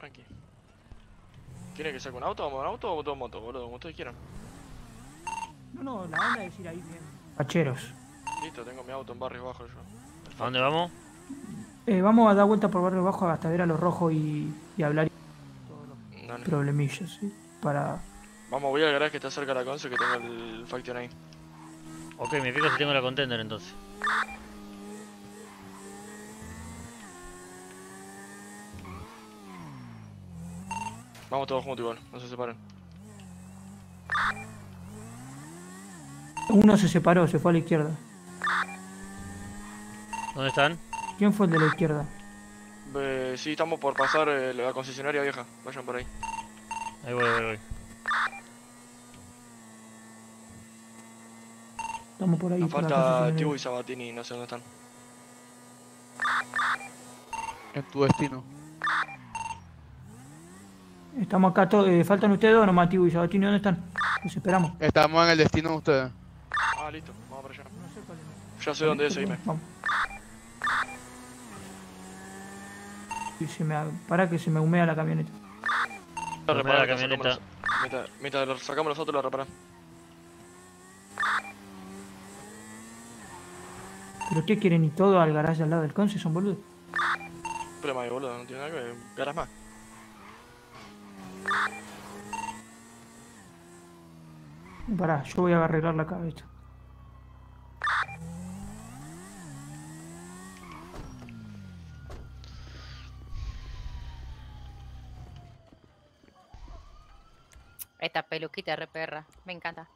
Tranqui. ¿Quiere que saque un auto? ¿Vamos en auto o todo en moto, boludo? Como ustedes quieran. No, no, la onda es ir ahí bien. Pacheros. Listo, tengo mi auto en barrio bajo yo. ¿A dónde vamos? Eh, vamos a dar vuelta por barrio bajo hasta ver a los rojos y, y hablar Dale. problemillas, ¿sí? Para... Vamos, voy al garage que está cerca de la conce que tengo el Faction ahí. Ok, me fijo si tengo la contender entonces. Vamos todos juntos igual, no se separen. Uno se separó, se fue a la izquierda. ¿Dónde están? ¿Quién fue el de la izquierda? Eh, sí, estamos por pasar eh, la concesionaria vieja. Vayan por ahí. Ahí voy, voy, voy. Estamos por ahí. Nos por falta. Tibu y Sabatini, no sé dónde están. En tu destino. Estamos acá todos. Eh, ¿Faltan ustedes dos nomás, Tibu y Sabatini? ¿Dónde están? Los esperamos. Estamos en el destino de ustedes. Ah, listo, vamos para allá. No sé cuál es. Ya sé dónde es, seguime. Vamos. Y se me, para que se me humea la camioneta. La Tomé repará, la camioneta. los- Mientras, mientras lo sacamos los autos, la repará. ¿Pero qué quieren? ¿Y todo al garaje al lado del conce? ¿Son boludos? Problema ahí, boludo, no tiene nada que ver. Garas más. Pará, yo voy a arreglar la cabeza. Esta peluquita re perra, me encanta.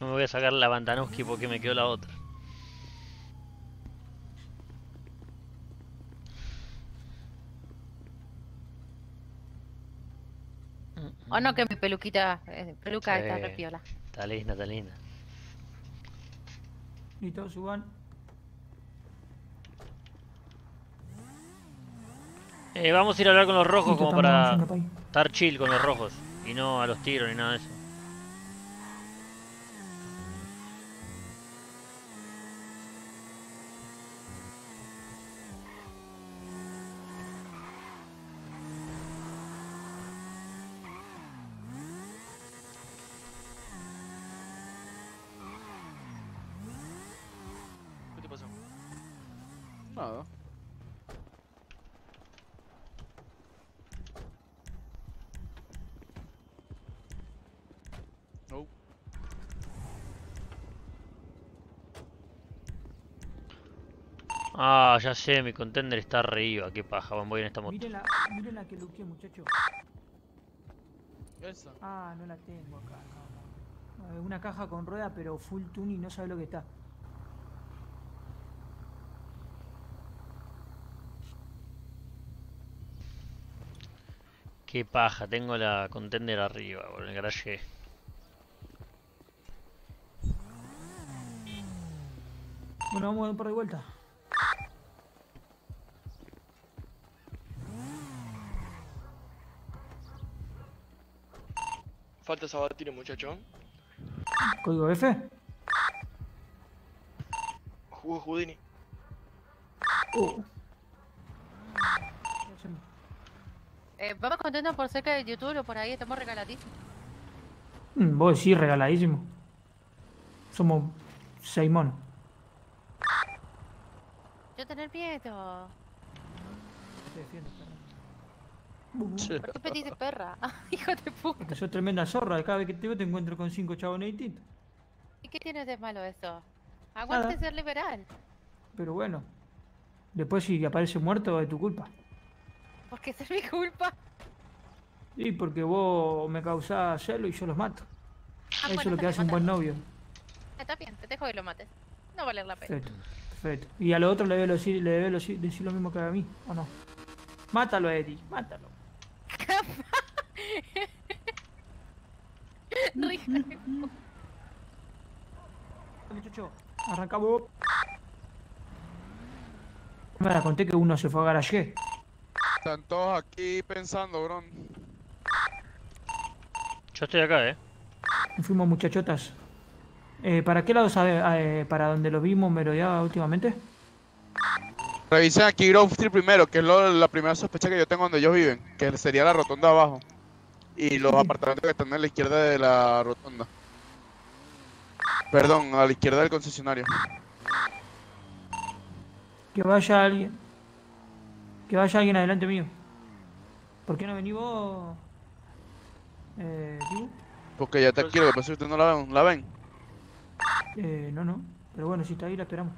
No me voy a sacar la Bandanuski porque me quedó la otra. Oh no, que mi peluquita, eh, peluca está Sí. re piola. Está linda, está linda. Y todos suban. Eh, vamos a ir a hablar con los rojos como para estar chill con los rojos. Y no a los tiros ni nada de eso. ¿Qué te pasó? Nada. No. Ah, ya sé, mi contender está arriba. Qué paja, bueno, voy en esta moto. Miren la, miren la que luqué, muchacho. Esa. Ah, no la tengo acá. no, es una caja con rueda, pero full tune y no sabe lo que está. Qué paja, tengo la contender arriba, por el garaje. Bueno, vamos a dar un par de vueltas. Falta Sabatini, muchacho. Código F. Jugó Houdini. Oh. ¿Qué hacemos? Eh, vamos contentos por cerca de YouTube o por ahí, estamos regaladísimos. Mm, vos sí, regaladísimo. Somos seis monos. Yo tener miedo. Te defiendo. ¿Por qué pediste perra? Hijo de puta. Porque sos tremenda zorra. Cada vez que te veo te encuentro con cinco chabones distintos. ¿Y qué tienes de malo eso? Aguante Nada. ser liberal. Pero bueno. Después si aparece muerto es tu culpa. Porque es mi culpa. Y porque vos me causás celo y yo los mato. Ah, Eso bueno, es lo que hace un buen novio. Está bien, te dejo que lo mates. No vale la pena. Perfecto, perfecto. Y a lo otro le debe decir, le debe decir decir lo mismo que a mí, ¿o no? Mátalo, Eddie, mátalo. Muchacho, arrancamos. Me la conté que uno se fue a garaje. Están todos aquí pensando, bro. Yo estoy acá, eh. Fuimos muchachotas. Eh, ¿Para qué lado sabe? Eh, ¿Para donde lo vimos merodeaba últimamente? Revisen aquí Grove Street primero, que es lo- la primera sospecha que yo tengo donde ellos viven, que sería la rotonda abajo. Y los apartamentos que están a la izquierda de la rotonda. Perdón, a la izquierda del concesionario. Que vaya alguien. Que vaya alguien adelante mío. ¿Por qué no venís vos? Eh, Dibu? Porque ya te Pues- quiero, que pasa que ustedes no la ven. ¿La ven? Eh, no, no. Pero bueno, si está ahí la esperamos.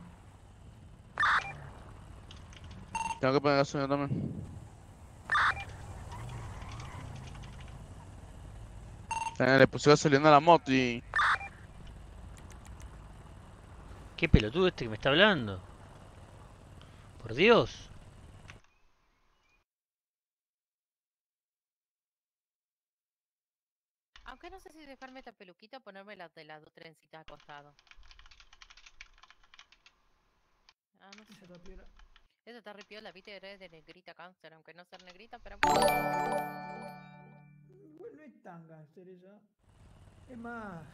Tengo que poner gasolina también. Le puse gasolina a la moto y... ¿Qué pelotudo este que me está hablando? Por Dios. Aunque no sé si dejarme esta peluquita o ponerme la de las dos trencitas al costado. Ah, no sé. Esa está re piola, viste, eres de negrita cáncer, aunque no ser negrita, pero... Es tan gangster esa. Es más.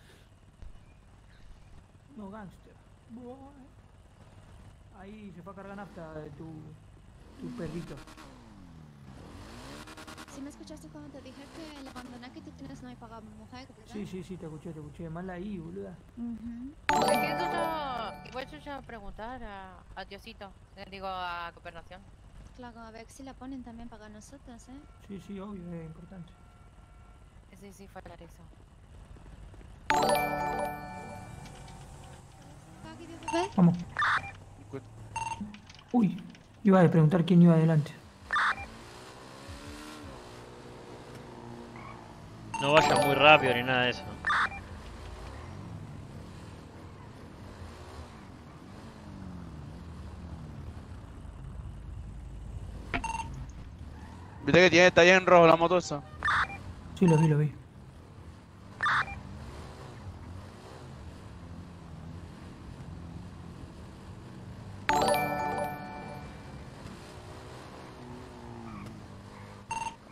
No gangster. Boy. Ahí se fue a cargar nafta de tu. tu perrito. Si me escuchaste cuando te dije que el abandoné que tú tienes no hay pagado mujer, ¿verdad? Sí, sí, sí, te escuché, te escuché. Mal ahí, boluda. Es que. Igual yo ya voy a preguntar a, a Diosito, eh, digo a Gobernación. Claro, a ver si la ponen también para nosotros, ¿eh? Sí, sí, obvio, es importante. Sí, sí, fue bebé. Vamos. Uy, iba a preguntar quién iba adelante. No vaya muy rápido ni nada de eso. ¿Viste que tiene detalle en rojo la moto esa? Sí, lo vi, lo vi.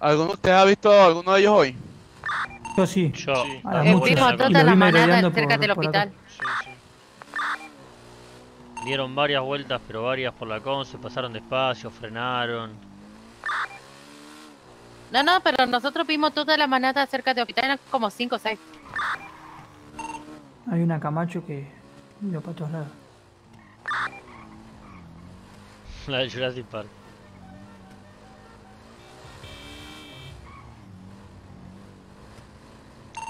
¿Alguno de ustedes ha visto a alguno de ellos hoy? Yo sí. Yo. Sí. A la vuelven Vimos toda la vi manada cerca del hospital. Sí, sí. Dieron varias vueltas, pero varias por la con, se pasaron despacio, frenaron. No, no, pero nosotros vimos toda la manada cerca del hospital, eran como 5 o 6. Hay una Camacho que mira para todos lados. La de Jurassic Park.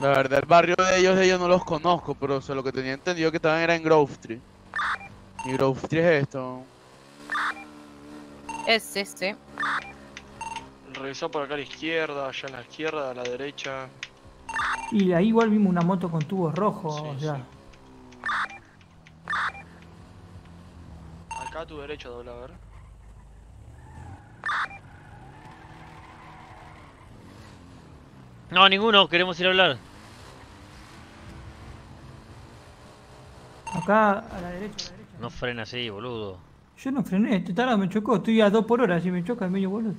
La verdad, el barrio de ellos, de ellos no los conozco, pero o sea, lo que tenía entendido que estaban era en Grove Street. Y Grove Street es esto. Es ese. Revisó por acá a la izquierda, allá a la izquierda, a la derecha. Y ahí igual vimos una moto con tubos rojos, Sí, o sea. sí. Acá a tu derecha dobla, a ver. No, ninguno, queremos ir a hablar. Acá a la derecha, a la derecha. No frena así, boludo. Yo no frené, este tarado me chocó, estoy a 2 por hora, si me choca es medio boludo.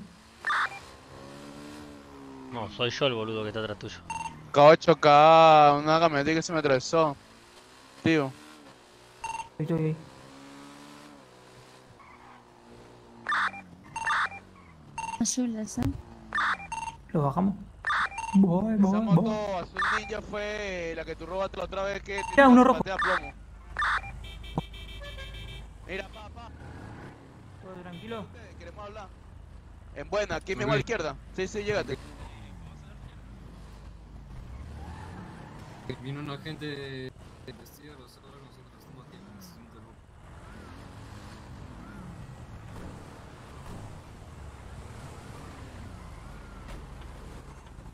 No, soy yo el boludo que está atrás tuyo. Acabo de chocar una camioneta que se me atravesó. Tío. Estoy ahí. Azules, ¿eh? Lo bajamos. Voy, Esa voy, moto voy. azul ninja fue la que tú robaste la otra vez que Mira, tenía uno rojo. a plomo. Mira, papá, ¿Todo tranquilo? queremos hablar. En buena, aquí mismo a la izquierda. Sí, sí, llégate. Vino un agente de vestido de nosotros, nosotros estamos aquí en el asunto, ¿no?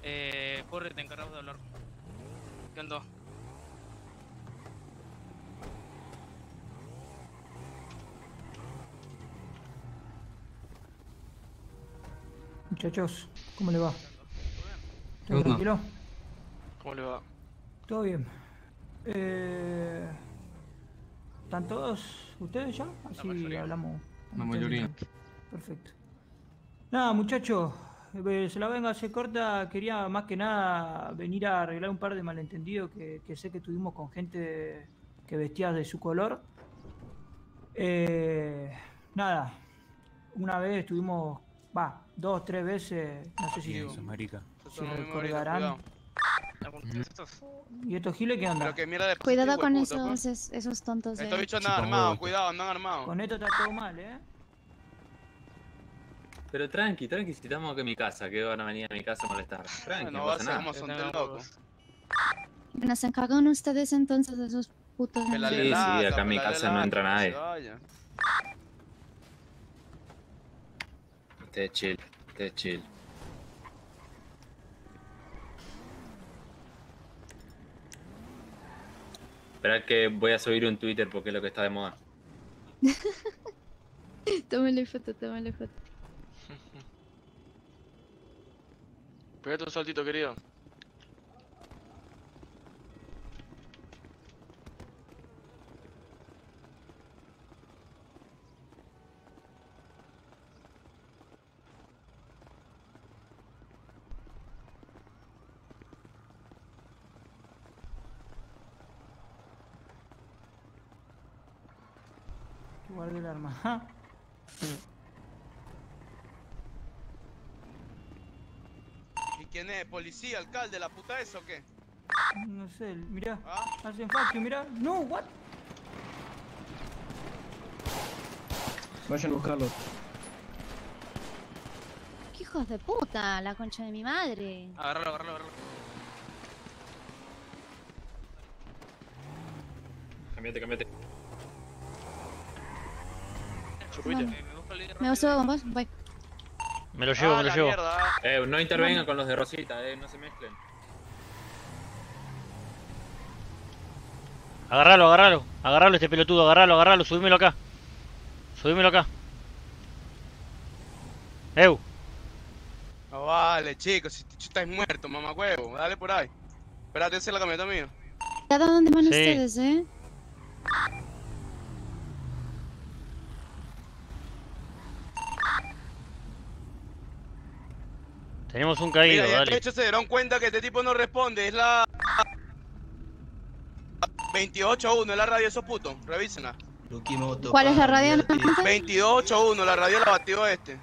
Eh, corre, te encargamos de hablar. ¿Qué andó? Muchachos, ¿cómo le va? ¿Qué ¿Todo tranquilo? ¿Cómo le va? Todo bien. Eh, ¿Están todos ustedes ya? Así hablamos. La mayoría. Perfecto. Nada, muchachos, eh, se la venga a hacer corta. Quería más que nada venir a arreglar un par de malentendidos que, que sé que tuvimos con gente que vestías de su color. Eh, nada, una vez estuvimos, va, dos, tres veces, no sé si, Eso, marica. Si recordarán. Cuidado. ¿Algún de estos? ¿Y estos giles qué onda? Pero que mierda de Cuidado con de esos, es- esos tontos de... Estos bichos andan armados, cuidado, andan armados. Con esto está todo mal, ¿eh? Pero tranqui, tranqui, si estamos aquí en mi casa, que van a venir a mi casa a molestar. Tranqui, No no pasa nada. como son Tengan del loco. huevos. Bueno, se encargan ustedes entonces de esos putos... de Sí, sí, acá en mi pelale casa no entra nadie. vaya. Esté chill, esté chill. Espera que voy a subir un Twitter porque es lo que está de moda. Tómale foto, tómale foto. Pégate un saltito, querido. Guarde el arma. Ja. ¿Y quién es? ¿Policía, alcalde, la puta esa o qué? No sé, mirá. ¿Ah? Hacen facio, mirá. No, what? Vayan a buscarlo. ¡Qué hijos de puta! La concha de mi madre. Agárralo, agárralo, agárralo. Cambiate, cambiate. Eh, me subo con vos, voy. Me lo llevo, Ah, me lo llevo. mierda. Eh, no intervengan con los de Rosita, eh, no se mezclen. Agarralo, agarralo. Agarralo este pelotudo, agarralo, agarralo. Subímelo acá. Subímelo acá. Eu. No vale, chicos, si tú estás muerto, mamá huevo, dale por ahí. Espérate, esa es la camioneta mía. ¿Cada dónde van Sí. ustedes, eh? Tenemos un Mira, caído, de dale. hecho se dieron cuenta que este tipo no responde, es la 28-1, es la radio de esos putos, revísenla. ¿Cuál es la radio? nuevamente? 28-1, la radio la batió este.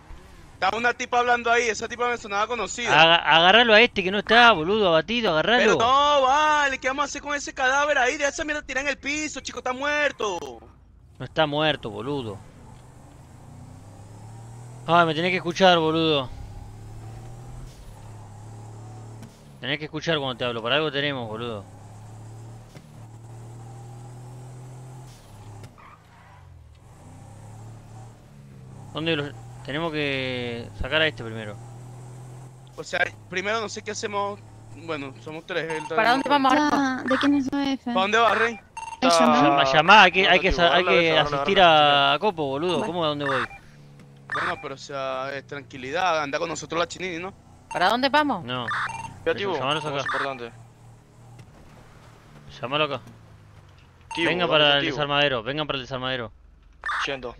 Estaba una tipa hablando ahí, esa tipa me sonaba conocida. Aga- agarralo a este que no está, boludo, abatido, Pero agarralo. no, vale, ¿qué vamos a hacer con ese cadáver ahí? De esa mierda tirar en el piso, chico, está muerto. No está muerto, boludo. Ay, me tenés que escuchar, boludo. Tenés que escuchar cuando te hablo, para algo tenemos, boludo. ¿Dónde los... Tenemos que sacar a este primero. O sea, primero no sé qué hacemos. Bueno, somos tres. ¿Para dónde vamos ahora? Ya, ¿De quién es F? ¿Para dónde va, Rey? Llamá, hay que, hay que, hay que asistir a, a Copo, boludo. ¿Cómo a dónde voy? Bueno, pero o sea, es tranquilidad, anda con nosotros la chinini, ¿no? ¿Para dónde vamos? No, Creativo, acá. es importante. llamalo acá. Dale, para el desarmadero, vengan para el desarmadero. Yendo.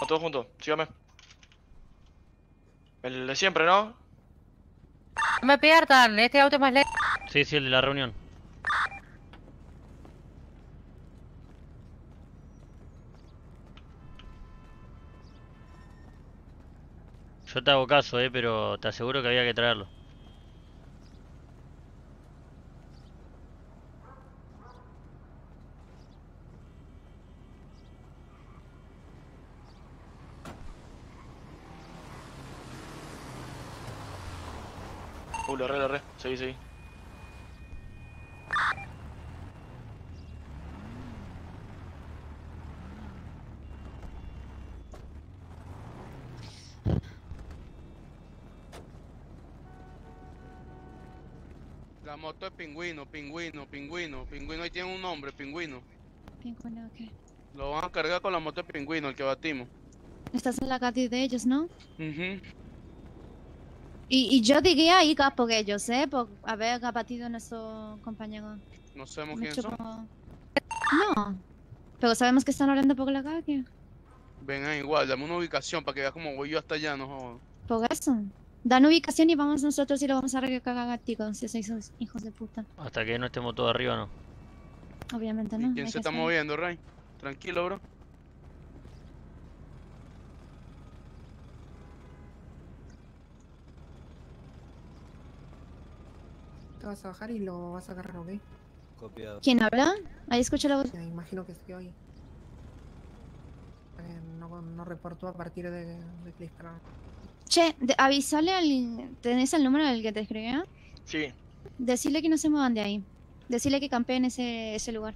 A todos juntos, sígame. El de siempre, ¿no? No me pierdan, este auto es más lento. Sí, sí, el de la reunión. Yo te hago caso, eh, pero te aseguro que había que traerlo. Uh, le re, le re. Seguí, seguí. La moto es pingüino, pingüino, pingüino. Pingüino ahí tiene un nombre, pingüino. Pingüino, ok. Lo van a cargar con la moto de pingüino, el que batimos. Estás en la calle de ellos, ¿no? Ujú. Y, y yo diría ir por ellos, ¿eh? Por haber abatido a nuestro compañero. No sabemos Mucho son. como- No. Pero sabemos que están hablando por la calle. Vengan igual, dame una ubicación para que veas cómo voy yo hasta allá, no jodas. Por eso. Dan ubicación y vamos nosotros y lo vamos a recagar a ti con si sois hijos- hijos de puta. Hasta que no estemos todos arriba, no. Obviamente, ¿Y ¿no? quién se está moviendo, Ray? Tranquilo, bro. Te vas a bajar y lo vas a agarrar, ¿ok? Copiado. ¿Quién habla? Ahí escucho la voz. Ya imagino que estoy ahí. Eh, no, no reportó a partir de, de. Che, de- avisale al... ¿Tenés el número del que te escribió? Sí. Decirle que no se muevan de ahí. Decirle que campeen ese, ese lugar.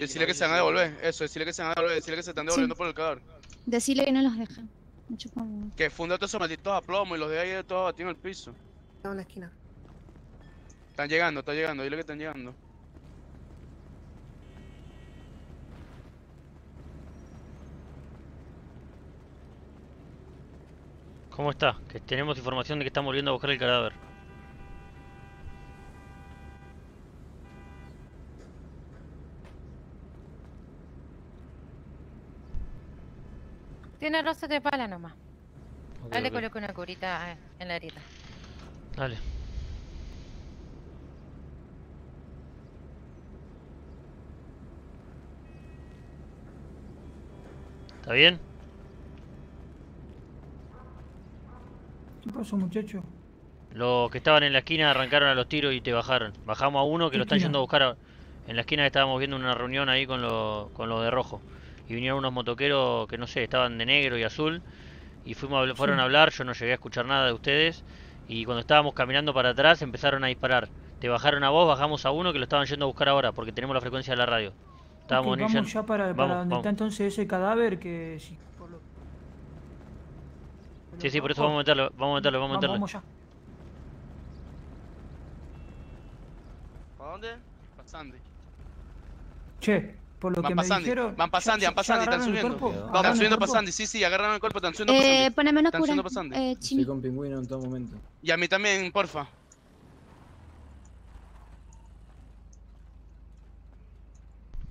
Decirle que se van a devolver. Eso, decirle que se van a devolver. Decirle que se están devolviendo por el cadáver. Decirle que no los huevo. Que funda todos esos malditos a plomo y los de ahí todos abatidos en el piso. Estaba en la esquina. Están llegando, están llegando. Dile que están llegando. ¿Cómo está? Que tenemos información de que están volviendo a buscar el cadáver. Tiene roce de bala nomás. Ok, Ahí le ok. coloco una curita eh, en la herida. Dale. ¿Está bien? ¿Qué pasó, muchacho? Los que estaban en la esquina arrancaron a los tiros y te bajaron. Bajamos a uno que ¿Qué lo están yendo a buscar a- en la esquina estábamos viendo una reunión ahí con los con los de rojo. Y vinieron unos motoqueros que no sé, estaban de negro y azul. Y fuimos a fueron Sí. a hablar, yo no llegué a escuchar nada de ustedes. Y cuando estábamos caminando para atrás empezaron a disparar. Te bajaron a vos, bajamos a uno que lo estaban yendo a buscar ahora porque tenemos la frecuencia de la radio. Estábamos Ok, en vamos ya para, para Vamos, donde vamos. está entonces ese cadáver que... Lo- Sí, sí, por eso vamos a meterlo, vamos a meterlo, vamos a meterlo. Vamos ya. ¿Para dónde? Pasando. Che, por lo Van que me pasando. dijeron... Van pasando, ya- van pasando, están subiendo. cuerpo, Van subiendo cuerpo. pasando. Sí, sí, agarraron el cuerpo, están subiendo Eh, pasando. poneme una Están cura. subiendo pasando. Eh, Estoy con pingüino en todo momento. Y a mí también, porfa.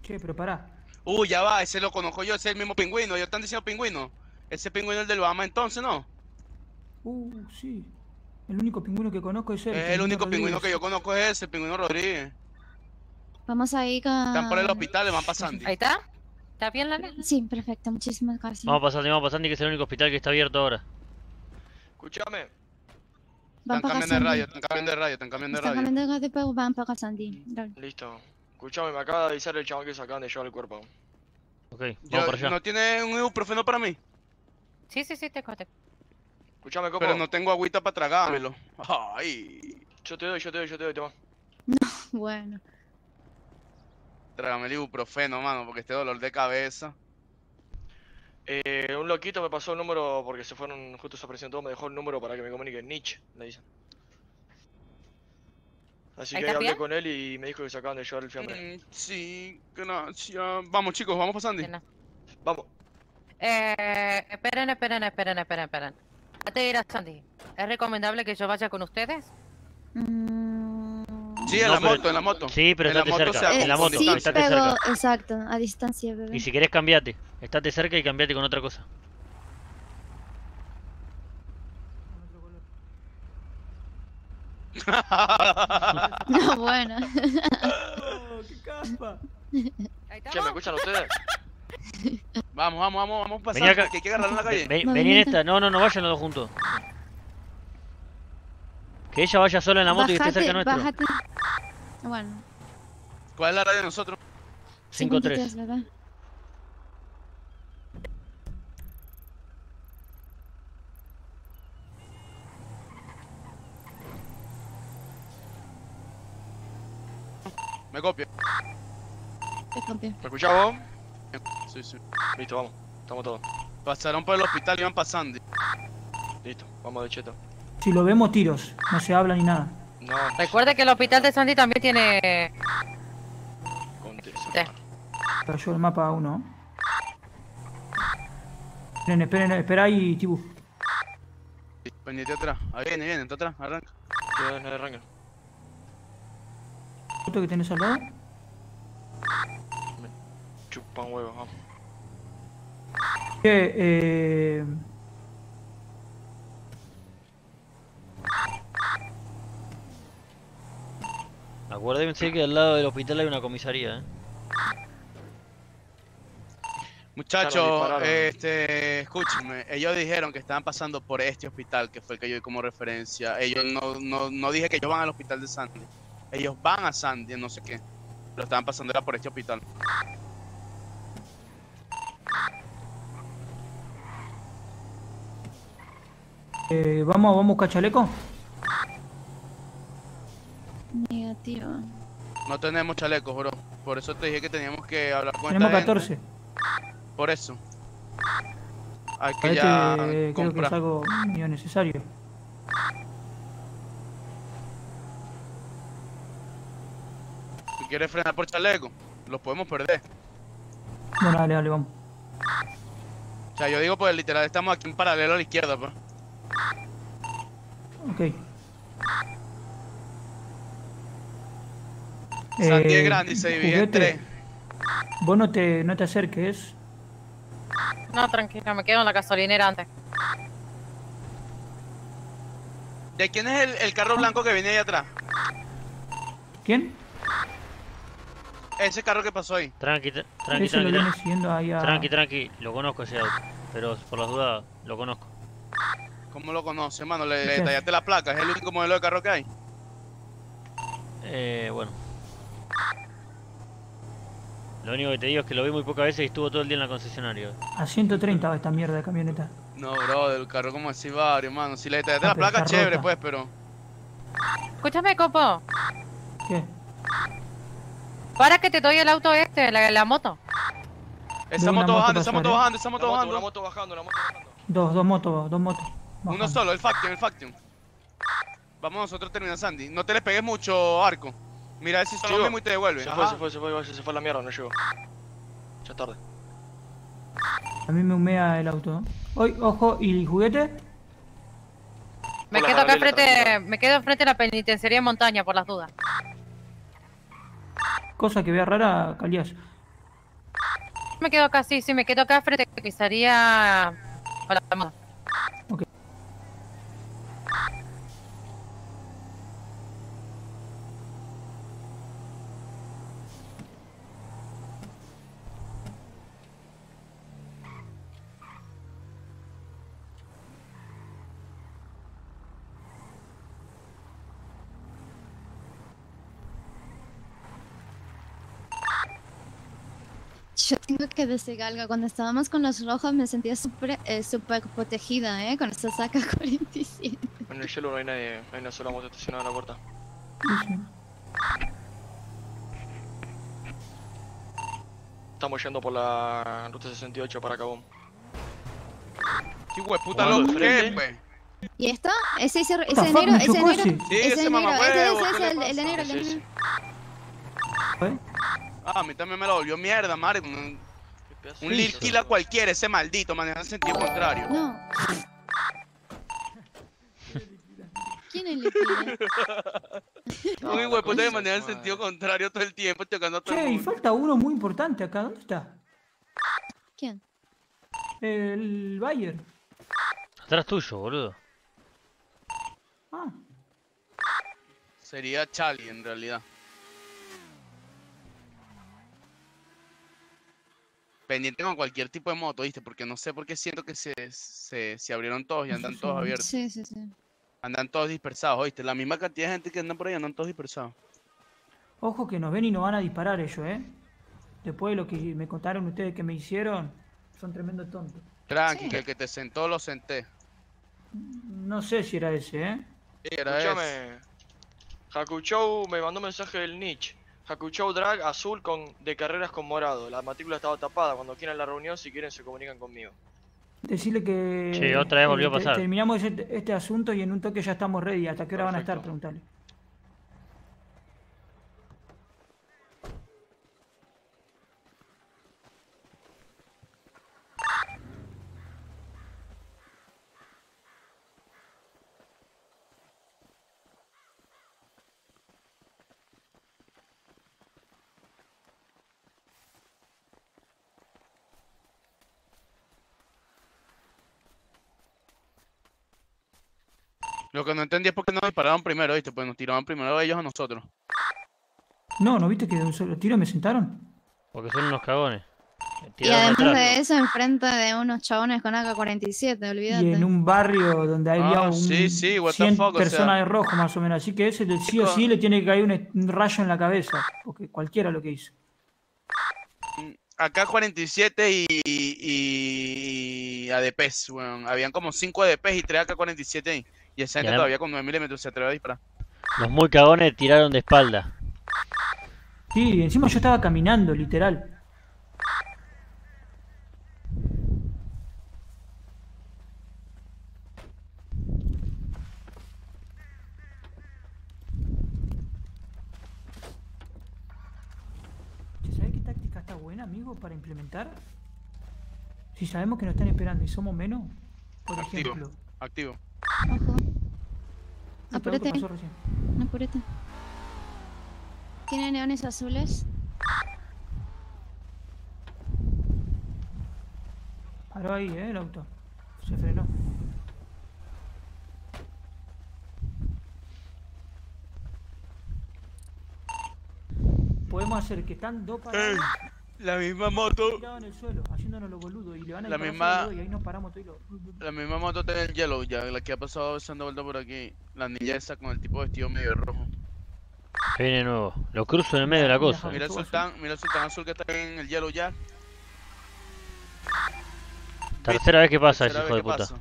Che, pero pará. Uh, ya va, ese lo conozco yo, ese es el mismo pingüino. Ellos están diciendo pingüino. Ese pingüino es el del Bahama entonces, ¿no? Uh, sí. El único pingüino que conozco es él. Es el único pingüino que yo conozco es ese, el pingüino Rodríguez. Vamos a ir a... Están por el hospital, le van pasando. Ahí está. ¿Está bien la nena? Sí, perfecto. Muchísimas gracias. Vamos pasando, vamos pasando y que es el único hospital que está abierto ahora. Escúchame. Van Están cambiando de radio, están cambiando de radio, están cambiando de Están radio. cambiando de radio, pero van para Sandy. Dale. Listo. Escúchame, me acaba de avisar el chabón que se acaban de llevar el cuerpo. Ok, vamos Yo- para allá. ¿No tiene un ibuprofeno para mí? Sí, sí, sí, te conté. Escúchame, copo. Pero no tengo agüita para tragármelo. Ay, Yo te doy, yo te doy, yo te doy, toma. Bueno. trágame el ibuprofeno, mano, porque este dolor de cabeza. Eh, un loquito me pasó el número porque se fueron, justo se presentó, me dejó el número para que me comunique. Nietzsche, le dicen. Así ¿Ahí que hablé con él y me dijo que se acaban de llevar el fiambre. Mm, sí, gracias. Vamos, chicos, vamos pasando. Vamos. Eh, esperen, esperen, esperen, esperen, esperen. Antes de ir a Sandy, ¿es recomendable que yo vaya con ustedes? Mm, Sí, en No, la pero- moto, en la moto. Sí, pero En la estate moto cerca, se en la eh, moto, sí, estate pero cerca. exacto, a distancia, bebé. Y si querés cambiate, estate cerca y cambiate con otra cosa. No, bueno. ¡Oh, qué capa! Che, ¿me escuchan ustedes? Vamos, vamos, vamos, vamos Vení pasando, acá. que hay que agarrarlo en la calle. Ven- vení en esta, no, no, no vayan los dos juntos. Que ella vaya sola en la moto y esté cerca nuestro. bájate. Bueno, ¿Cuál es la radio de nosotros? 5-3. 53, ¿verdad? Me copio. Te copié. ¿Me escuchás vos? Sí, sí. Listo, vamos. Estamos todos. Pasaron por el hospital y iban pasando. Listo, vamos de cheto. Si lo vemos, tiros. No se habla ni nada. No, Recuerde que el hospital de Sandy también tiene... conte Sí. Cayó el mapa a uno. Esperen, esperen, espera ahí, Tibu. Pendiente atrás. Ahí viene, viene, está atrás, arranca. Arranque. ¿Esto que tenés al lado? Chupa eh, un huevo. ¿Qué? Eh... Acuérdense que al lado del hospital hay una comisaría, ¿eh? Muchachos, este, escúchenme, ellos dijeron que estaban pasando por este hospital, que fue el que yo di como referencia. Ellos no, no dije que ellos van al hospital de Sandy. Ellos van a Sandy, no sé qué. Lo estaban pasando era por este hospital. Eh, ¿vamos, ¿Vamos a buscar chaleco? Negativo. No tenemos chalecos, bro. Por eso te dije que teníamos que hablar con Tenemos esta gente. 14. Por eso. Hay que ya que creo que es comprar. algo mío necesario. Si quieres frenar por chaleco, los podemos perder. Bueno, dale, dale, vamos. O sea, yo digo, pues literal, estamos aquí en paralelo a la izquierda, pues. Ok. Sandy es Eh, grande y se divide en juguete, tres. Vos no te, no te acerques. No, tranquilo, me quedo en la gasolinera antes. ¿De quién es el, el carro blanco que viene ahí atrás? ¿Quién? Ese carro que pasó ahí. Tranqui, tra- tranqui, lo tranqui, ahí a... tranqui, tranqui, lo conozco ese auto, pero por las dudas lo conozco. ¿Cómo lo conoce, hermano? Le, le Ese. detallaste la placa. Es el único modelo de carro que hay. Eh, bueno. Lo único que te digo es que lo vi muy pocas veces y estuvo todo el día en la concesionaria. A 130 va esta mierda de camioneta. No, bro, el carro como así varios, hermano. Si le detallaste Ah, la placa, chévere, rota. pues, pero. Escúchame, Copo. ¿Qué? Para que te doy el auto este, la, la moto. Esa moto moto bajando, esa moto ¿eh? bajando, esa moto moto, una bajando. moto bajando, una moto bajando. Dos, dos motos, dos motos. Uno solo, el Faction, el Faction. Vamos nosotros a terminar, Sandy. No te le pegues mucho, Arco. Mira a ver si son los va. mismos y te devuelven. Se fue, se fue, se fue, se fue a la mierda, no llegó. Ya es tarde. A mí me humea el auto. Hoy, ojo, ¿y el juguete? Me Hola, quedo acá Gabriela, frente, tranquila. me quedo frente a la penitenciaría en montaña por las dudas. Cosa que vea rara, Calías. Me quedo acá, sí, sí, me quedo acá frente a la comisaría. a la moto. Yo tengo que decir algo. Cuando estábamos con los rojos me sentía súper eh, súper protegida, ¿eh? Con esta saca 47. En el hielo no hay nadie, no hay una sola moto estacionada en la puerta. Estamos yendo por la ruta 68 para Cabón. Sí, güey, puta Jugando loco, de ¿qué, frente. pues? ¿Y esto? ¿Ese, ese, ese de negro? ¿Ese de chocó negro? ese. Sí, Ese negro, ese, ese, ¿qué ese, le el, el de pasa? negro, el de Sí, sí. negro. ¿Eh? Ah, a mí también me lo volvió mierda, madre. Un, un Lil cualquiera, ese maldito, manejando en sentido contrario. No. ¿Quién es el Liquide? No, un la hijo de puta concha que maneja en sentido contrario todo el tiempo, chocando a todo el Che, y falta uno muy importante acá. ¿Dónde está? ¿Quién? El Bayer. Atrás tuyo, boludo. Ah, Sería Charlie, en realidad. Pendiente con cualquier tipo de moto, ¿viste? Porque no sé por qué siento que se, se, se abrieron todos y andan todos abiertos. Sí, sí, sí. Andan todos dispersados, ¿viste? La misma cantidad de gente que anda por ahí andan todos dispersados. ojo que nos ven y nos van a disparar ellos, ¿eh? Después de lo que me contaron ustedes que me hicieron, son tremendos tontos. Tranqui, Sí. que el que te sentó lo senté. No sé si era ese, ¿eh? Sí, era ese. Escúchame. Hakuchou me mandó un mensaje del niche. Hakuchou Drag azul con de carreras con morado. La matrícula estaba tapada. Cuando quieran la reunión, si quieren, se comunican conmigo. Decirle que... Sí, otra vez volvió a te- pasar. Terminamos este, este asunto y en un toque ya estamos ready. ¿Hasta qué hora van a estar? Perfecto. Lo que no entendí es por qué no dispararon primero, ¿viste? Pues nos tiraban primero ellos a nosotros. No, ¿no viste que de un solo tiro me sentaron? Porque son unos cagones. Y además de eso, enfrente de unos chabones con AK-47, olvídate. Y en un barrio donde había Ah, un sí, sí, what the 100 fuck, o sea. personas de rojo más o menos. Así que ese sí o sí le tiene que caer un, un rayo en la cabeza. Porque cualquiera lo que hizo. Acá 47 y, y ADPs, weón. Habían como 5 ADPs y 3 AK-47 ahí. Y esa gente Ya. todavía con 9 milímetros se atreve a disparar. Los muy cagones tiraron de espalda. Sí, encima yo estaba caminando, literal. Che, ¿Sabés qué táctica está buena, amigo, para implementar? Si sabemos que nos están esperando y somos menos, por Activo. ejemplo. Activo. Apúrate. pasó recién. no apurete. ¿Tiene neones azules? Paró ahí, eh, el auto. Se frenó. Podemos hacer que están dos parados La misma moto. tirados en el suelo, haciéndonos los boludos y le van a La misma- y ahí nos paramos todos y lo... La misma moto está en el yellow ya, la que ha pasado dando vuelta por aquí. La niña esa con el tipo vestido medio rojo. Ahí viene nuevo. Lo cruzo en el medio de la cosa. Mira el Azul, sultán, mira el sultán azul que está en el yellow ya. Tercera vez que pasa ese hijo de puta. pasa.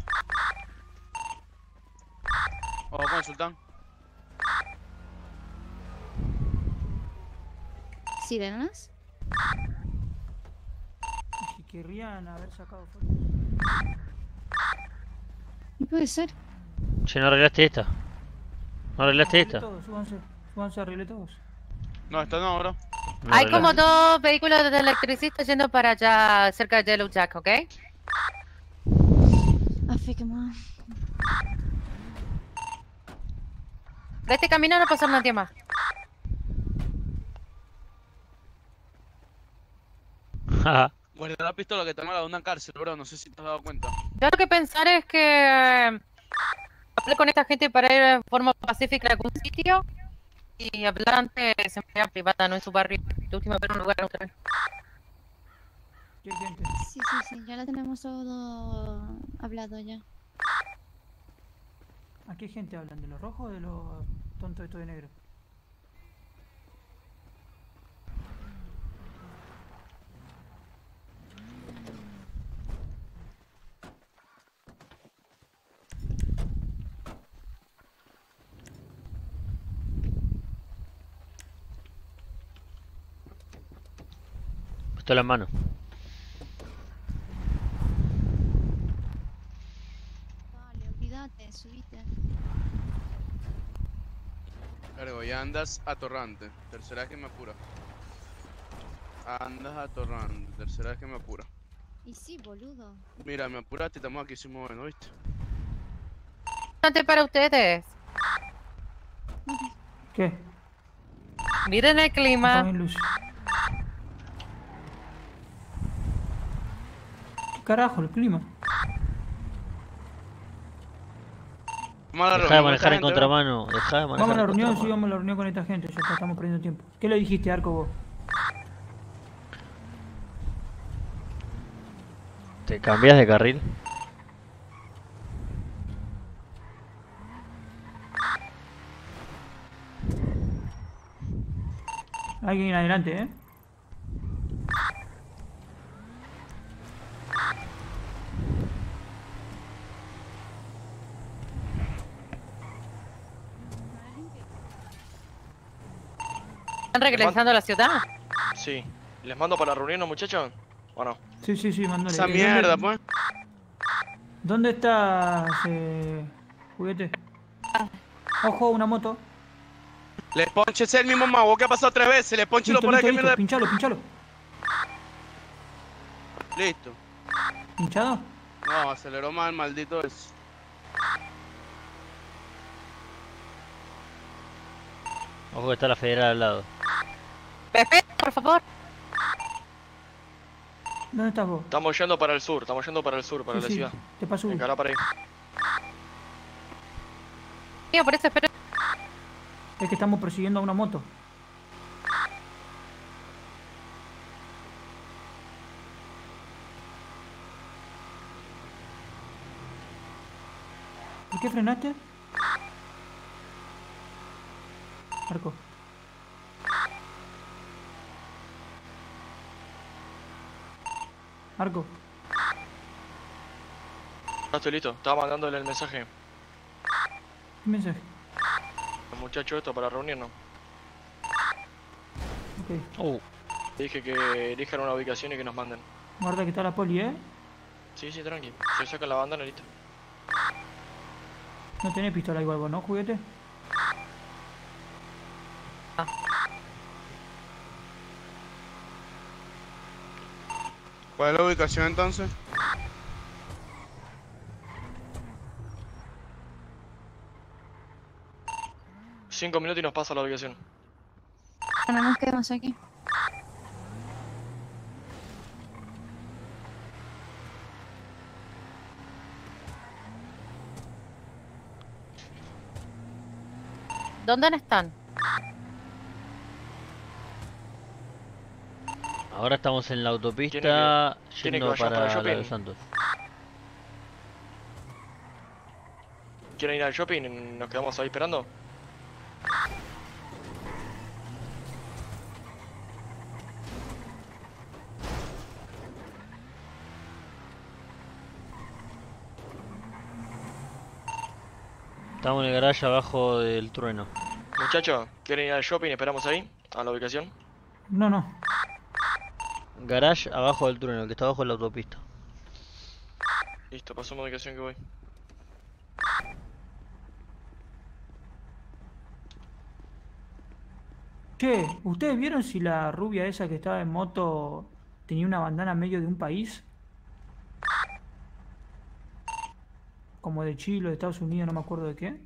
Ojo con el sultán. ¿Sirenas? Si querrían haber sacado fotos. No puede ser. Che, no arreglaste esta. No arreglaste esta. todos, súbanse, todos. No, esta no, bro. No Hay como dos vehículos de electricistas yendo para allá, cerca de Yellow Jack, ¿ok? A fe que más. De este camino no pasa nadie más. Jaja. Guarda la pistola que te de una cárcel, bro. No sé si te has dado cuenta. Yo lo que pensar es que eh, hablé con esta gente para ir de forma pacífica a algún sitio y hablar antes en manera privada, no en su barrio. De última vez en un lugar neutral. ¿Qué gente? Sí, sí, sí, ya lo tenemos todo hablado ya. ¿A qué gente hablan? ¿De los rojos o de los tontos estos de negro? Pistola en mano. Vale, olvídate, subite. Vergo, ya andas atorrante. Tercera vez que me apura. Andas atorrante. Tercera vez que me apura. Y sí, boludo. Mira, me apuraste y estamos aquí sin movernos, ¿viste? Importante para ustedes. ¿Qué? Miren el clima. Carajo el clima? Vamos a la Deja de reunión con esta manejar en contramano. Deja de manejar Vamos a la reunión, sí, vamos a la reunión con esta gente, ya está, estamos perdiendo tiempo. ¿Qué le dijiste, Arco, vos? ¿Te cambias de carril? Alguien adelante, ¿eh? ¿Están regresando a la ciudad? Sí. ¿Les mando para la reunión, ¿no, muchachos? ¿O no? Sí, sí, sí, mándale. Esa Eh, mierda, ¿dónde- pues. ¿Dónde está ese juguete? Ojo, una moto. Le ponche ese el mismo mago que ha pasado tres veces. Le ponche lo por ahí que mierda. Pinchalo, pinchalo. Listo. ¿Pinchado? No, aceleró mal, maldito eso. Ojo que está la federal al lado. Pepe, por favor. ¿Dónde estás vos? Estamos yendo para el sur, estamos yendo para el sur, para sí, la ciudad. Te paso un. para ahí. Tío, por eso espero. Es que estamos persiguiendo a una moto. ¿Por qué frenaste? Marco. Marco. Ya estoy listo. Estaba mandándole el mensaje ¿Qué mensaje? al muchacho esto para reunirnos. Ok. Le dije que elijan una ubicación y que nos manden. Guarda que está la poli, ¿eh? Sí, sí, tranqui. Se sacan la bandana y listo. No tenés pistola igual vos, ¿no, juguete? ¿Cuál es la ubicación entonces? Cinco minutos y nos pasa la ubicación. No nos quedamos aquí. ¿Dónde están? Ahora estamos en la Tiene autopista tiene que yendo vayamos para para shopping. la de Santos. ¿Quieren ir al shopping? ¿Nos quedamos ahí esperando? Estamos en el garage abajo del trueno. Muchachos, ¿quieren ir al shopping? ¿Esperamos ahí? ¿A la ubicación? No, no. Garage abajo del trueno, el que está abajo de la autopista. Listo, pasamos a la ubicación que voy. Che, ¿ustedes vieron si la rubia esa que estaba en moto tenía una bandana en medio de un país? Como de Chile, de Estados Unidos, no me acuerdo de qué.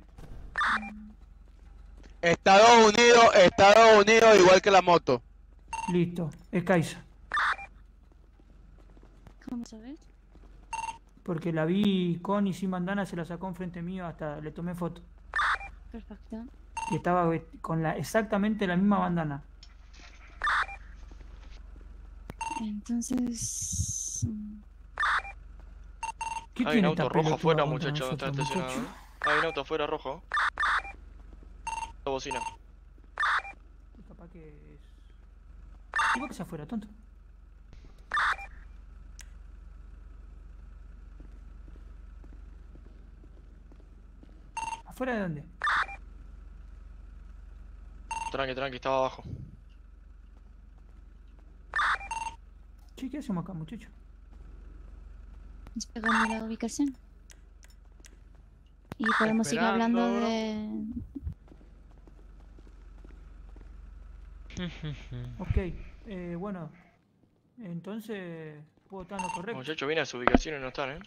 Estados Unidos, Estados Unidos, igual que la moto. Listo, es Kaisa. ¿Cómo sabes? Porque la vi con y sin bandana, se la sacó enfrente mío, hasta le tomé foto. Perfecto. Y estaba ve- con la exactamente la misma bandana. Entonces. ¿Qué Hay un tiene auto rojo afuera, está estacionado. muchacho? ¿eh? Hay un auto afuera rojo. La bocina. Capaz que es... Digo que se afuera, tonto. ¿Afuera de dónde? Tranqui, tranqui, estaba abajo. Che, ¿qué hacemos acá, muchacho? Despegando la ubicación. Y podemos seguir hablando de. Ok, eh, bueno. Entonces, puedo estar en lo correcto. Muchachos, viene a su ubicación y no están, ¿eh?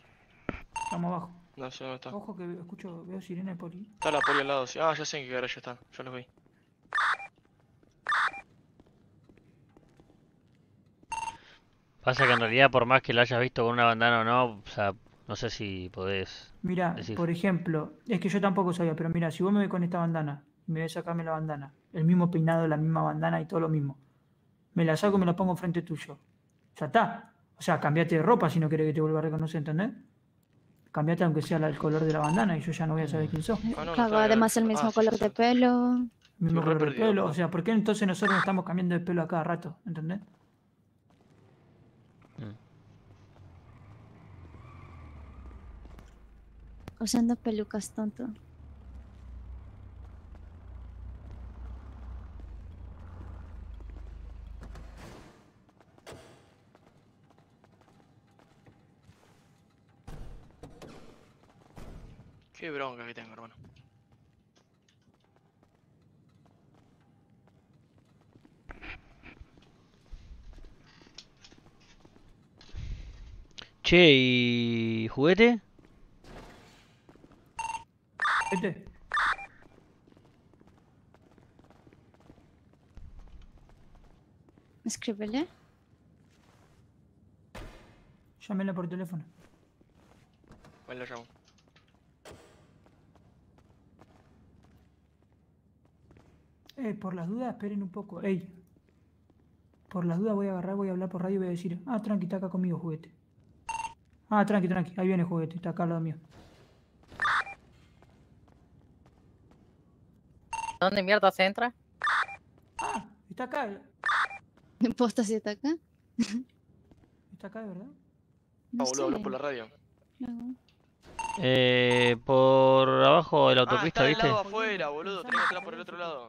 Estamos abajo. No sé dónde está. Ojo que escucho, veo sirena de poli. Está la poli al lado. sí. Ah, ya sé en qué garage están. Ya los vi. Pasa que en realidad por más que la hayas visto con una bandana o no, o sea, no sé si podés... Mira, por ejemplo, es que yo tampoco sabía, pero mira, si vos me ves con esta bandana y me ves sacarme la bandana, el mismo peinado, la misma bandana y todo lo mismo, me la saco y me la pongo frente tuyo. Ya está. O sea, cambiate de ropa si no querés que te vuelva a reconocer, ¿entendés? Cambiate aunque sea el color de la bandana y yo ya no voy a saber quién sos. Ah, no, no Claro, además el mismo color sí, de pelo. Mismo color de pelo. O sea, ¿por qué entonces nosotros nos estamos cambiando de pelo a cada rato? ¿Entendés? Usando pelucas tonto. Qué bronca que tengo, hermano. Che, ¿y juguete? Vete. Escríbele. Llámela por teléfono. Ahí la llamo. Eh, por las dudas, esperen un poco. Ey. Por las dudas voy a agarrar, voy a hablar por radio y voy a decir, ah, tranqui, está acá conmigo, juguete. Ah, tranqui, tranqui, ahí viene juguete, está acá al lado mío. ¿Dónde mierda se entra? Ah, está acá. ¿Posta si está acá? Está acá, de verdad. No Ah, boludo, habló por la radio. No. Eh, por abajo de la Ah, autopista, está del ¿viste? lado afuera, boludo. Tenés que entrar por el otro lado.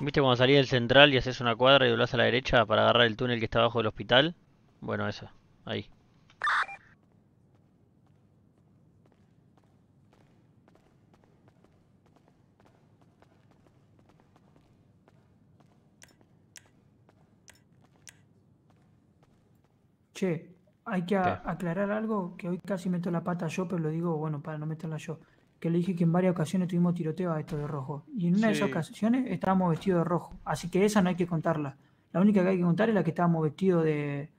¿Viste cuando salís del central y haces una cuadra y doblás a la derecha para agarrar el túnel que está abajo del hospital? Bueno, esa, ahí. Che, hay que aclarar algo que hoy casi meto la pata yo, pero lo digo, bueno, para no meterla yo. Que le dije que en varias ocasiones tuvimos tiroteo a esto de rojo. Y en una de esas ocasiones estábamos vestidos de rojo. Así que esa no hay que contarla. La única que hay que contar es la que estábamos vestidos de.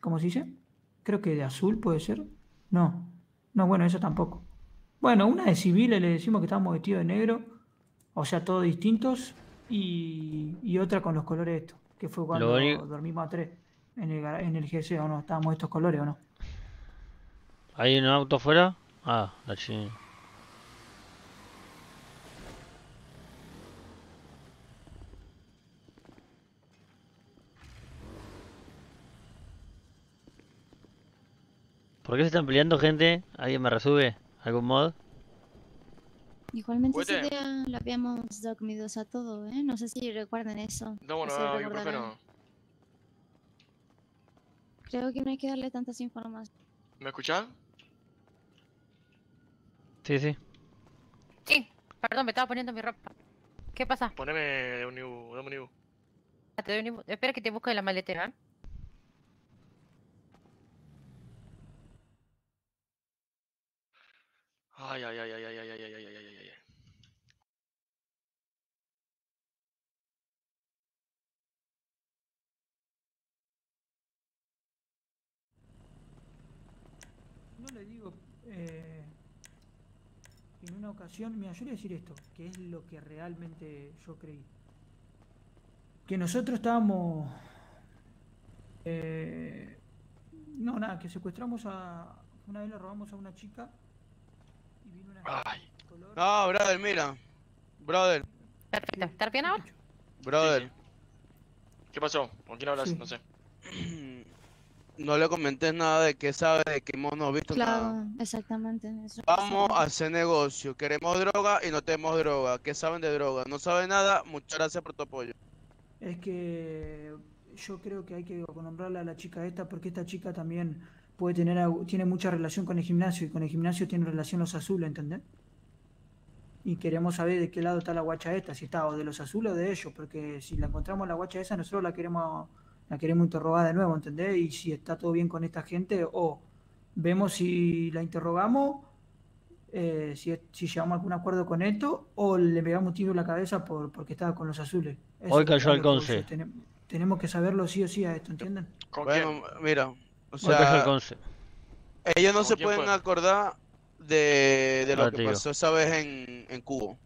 ¿Cómo se dice? Creo que de azul puede ser. No. No, bueno, eso tampoco. Bueno, una de civiles le decimos que estábamos vestidos de negro. O sea, todos distintos. Y, y otra con los colores estos. Que fue cuando único- dormimos a tres. En el, en el GC o no. Estábamos estos colores o no. ¿Hay un auto afuera? Ah, la ¿Por qué se están peleando, gente? ¿Alguien me resube? ¿Algún mod? Igualmente ese día lo habíamos dormido a todo, ¿eh? No sé si recuerdan eso. No, bueno, no, recordarán. ibuprofeno. Creo que no hay que darle tantas informaciones. ¿Me escuchás? Sí, sí. Sí, perdón, me estaba poniendo mi ropa. ¿Qué pasa? Poneme un Ibu, dame un Ibu. Ah, te doy un- Espera que te busque la maletera. ¿eh? Ay, ay, ay, ay, ay, ay, ay, ay, ay, ay, ay, ay. No le digo. eh, en una ocasión. Le voy a decir esto. Que es lo que realmente yo creí. Que nosotros estábamos. eh, no, nada, que secuestramos a. Una vez le robamos a una chica. Ay. No, brother, mira. Brother, Perfecto. ¿Estás bien ahora? brother. ¿Qué pasó? ¿Con quién hablas? Sí. No sé. No le comentes nada de qué sabe, de qué hemos no visto nada. Claro, exactamente. eso es Vamos a hacer negocio. Queremos droga y no tenemos droga. ¿Qué saben de droga? No saben nada. Muchas gracias por tu apoyo. Es que yo creo que hay que nombrarle a la chica esta porque esta chica también puede tener tiene mucha relación con el gimnasio y con el gimnasio tiene relación los azules, ¿entendés? Y queremos saber de qué lado está la guacha esta, si está o de los azules o de ellos, porque si la encontramos la guacha esa, nosotros la queremos la queremos interrogar de nuevo, ¿entendés? Y si está todo bien con esta gente, o vemos si la interrogamos, eh, si, si llegamos a algún acuerdo con esto, o le pegamos un tiro en la cabeza por, porque estaba con los azules. Eso Hoy cayó que conce. uso. Tenem- tenemos que saberlo sí o sí a esto, ¿entienden? ¿Con Bueno, mira. O sea, ellos no ¿Con se pueden fue? acordar de, de lo te que pasó esa vez en, en Cuba.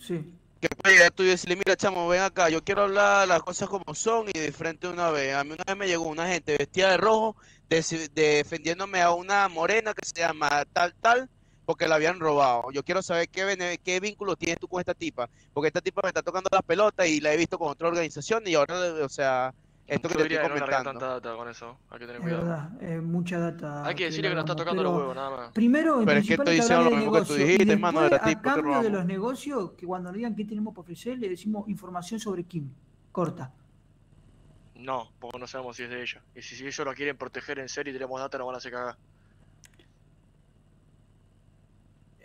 Sí. Que puede llegar tú y decirle, mira, chamo, ven acá, yo quiero hablar las cosas como son y de frente una vez. A mí una vez me llegó una gente vestida de rojo defendiéndome a una morena que se llama tal, tal, porque la habían robado. Yo quiero saber qué, bene- qué vínculo tienes tú con esta tipa, porque esta tipa me está tocando las pelotas y la he visto con otra organización y ahora, o sea, esto que Yo te diría estoy que no tanta data con eso. Hay que tener Es cuidado. verdad, eh, mucha data. Hay que decirle que nos está tocando los huevos, nada más. Primero, en Pero es que estoy diciendo lo de mismo que tú dijiste, hermano, de la a cambio de los negocios, que cuando nos digan qué tenemos para ofrecer, le decimos información sobre Kim. Corta. No, porque no sabemos si es de ella. Y si, si ellos lo quieren proteger en serio y tenemos data, nos van a hacer cagar.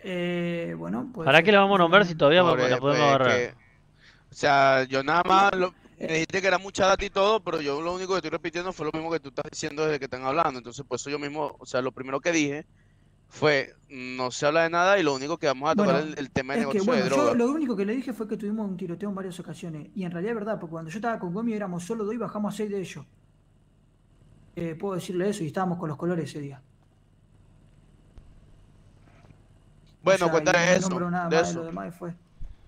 Eh, bueno, pues. ¿Para qué la vamos a nombrar si todavía Por, la podemos pues, agarrar? que- o sea, yo nada más lo- me dijiste que era mucha data y todo, pero yo lo único que estoy repitiendo fue lo mismo que tú estás diciendo desde que están hablando. Entonces, por eso yo mismo, o sea, lo primero que dije fue, no se habla de nada y lo único que vamos a tocar Bueno, es el, el tema de que negocio bueno, de yo droga. lo único que le dije fue que tuvimos un tiroteo en varias ocasiones. Y en realidad es verdad, porque cuando yo estaba con Gomi éramos solo dos y bajamos a seis de ellos. Eh, puedo decirle eso y estábamos con los colores ese día. Bueno, O sea, no eso, nada de más de eso. lo demás fue.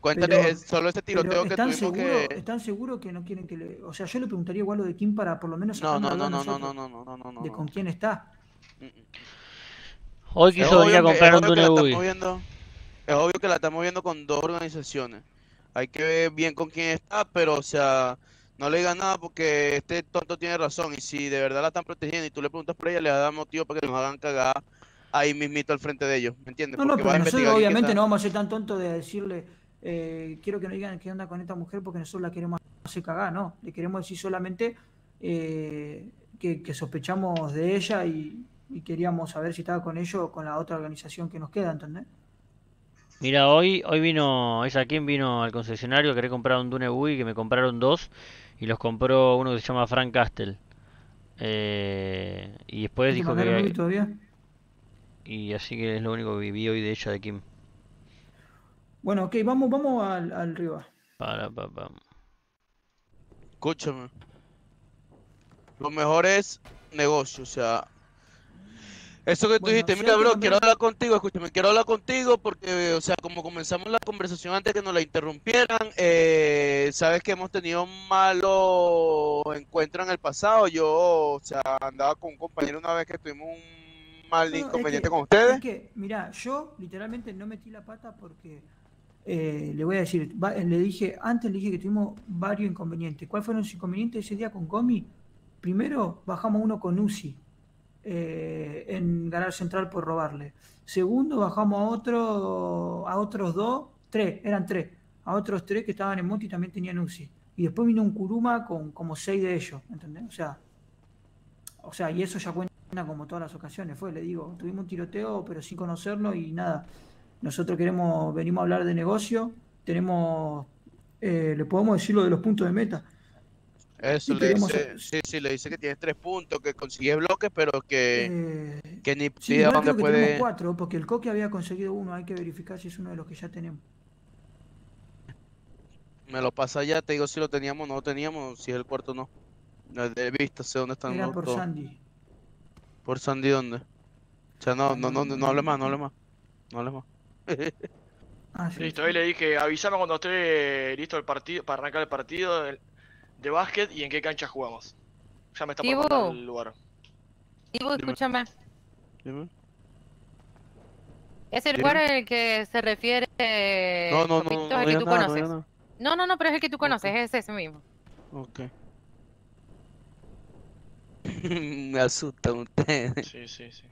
Cuéntale pero- el- solo ese tiroteo que ¿están tuvimos seguros que... ¿Están seguros que no quieren que le.? O sea, yo le preguntaría igual lo de Kim para por lo menos No, no, no, no, no, no, no, no, no, no. de con quién está. Mm, mm. Hoy quiso venir a comprar un obvio que la Dune estamos viendo. Es obvio que la estamos viendo con dos organizaciones. Hay que ver bien con quién está, pero o sea, no le digas nada porque este tonto tiene razón. Y si de verdad la están protegiendo y tú le preguntas por ella, le da motivo para que nos hagan cagar ahí mismito al frente de ellos. ¿Me entiendes? No, no, Porque pero nosotros obviamente no vamos a ser tan tontos de decirle, eh, quiero que nos digan qué onda con esta mujer porque nosotros la queremos hacer cagar, no. Le queremos decir solamente eh, que, que sospechamos de ella y, y queríamos saber si estaba con ellos o con la otra organización que nos queda, ¿entendés? Mira, hoy, hoy vino, ella quien vino al concesionario a querer comprar un Dune Buggy que me compraron dos y los compró uno que se llama Frank Castle. Eh, y después ¿No dijo que... Todavía? Y así que es lo único que vi hoy de ella de Kim. Bueno, ok, vamos, vamos al, al Riva. Para, pa, pa. Escúchame. Lo mejor es negocio, o sea. Eso que tú Bueno, dijiste, mira, bro, quiero hablar contigo, escúchame, quiero hablar contigo porque, o sea, como comenzamos la conversación antes que nos la interrumpieran, eh, sabes que hemos tenido un malo encuentro en el pasado. Yo, o sea, andaba con un compañero una vez que tuvimos un mal No, no, es inconveniente que- con ustedes. Es que, mira, yo literalmente no metí la pata porque eh, le voy a decir, le dije, antes le dije que tuvimos varios inconvenientes. ¿Cuáles fueron los inconvenientes ese día con Gomi? Primero, bajamos uno con Uzi eh, en Ganar Central por robarle. Segundo, bajamos a otro, a otros dos, tres, eran tres, a otros tres que estaban en moto y también tenían Uzi. Y después vino un Kuruma con como seis de ellos, ¿entendés? O sea, o sea, y eso ya cuenta como todas las ocasiones fue, le digo, tuvimos un tiroteo pero sin conocerlo y nada. Nosotros queremos, venimos a hablar de negocio, tenemos, eh, le podemos decir lo de los puntos de meta. Eso y le dice, sí, sí, le dice que tienes tres puntos, que consigues bloques, pero que, Eh, que ni sí, idea dónde creo que tenemos puede. cuatro, porque el Coque había conseguido uno, hay que verificar si es uno de los que ya tenemos. Me lo pasa ya, te digo si lo teníamos o no lo teníamos, si es el cuarto o no. No de vista, sé dónde están Era los por dos. Sandy. ¿Por Sandy dónde? O sea, no, no, no, no hable más, no hable más. No hable más. Ah, sí, Listo, sí. ahí le dije, avísame cuando esté listo el partido, para arrancar el partido de, de básquet y en qué cancha jugamos. Ya me está mandar el lugar. Ivo, escúchame. Dime. Es el lugar el que se refiere No, no, no, no, el que tú nada, no conoces. No, no, no, pero es el que tú conoces, Ok. es ese mismo. Ok. Me asustan ustedes. Sí, sí, sí.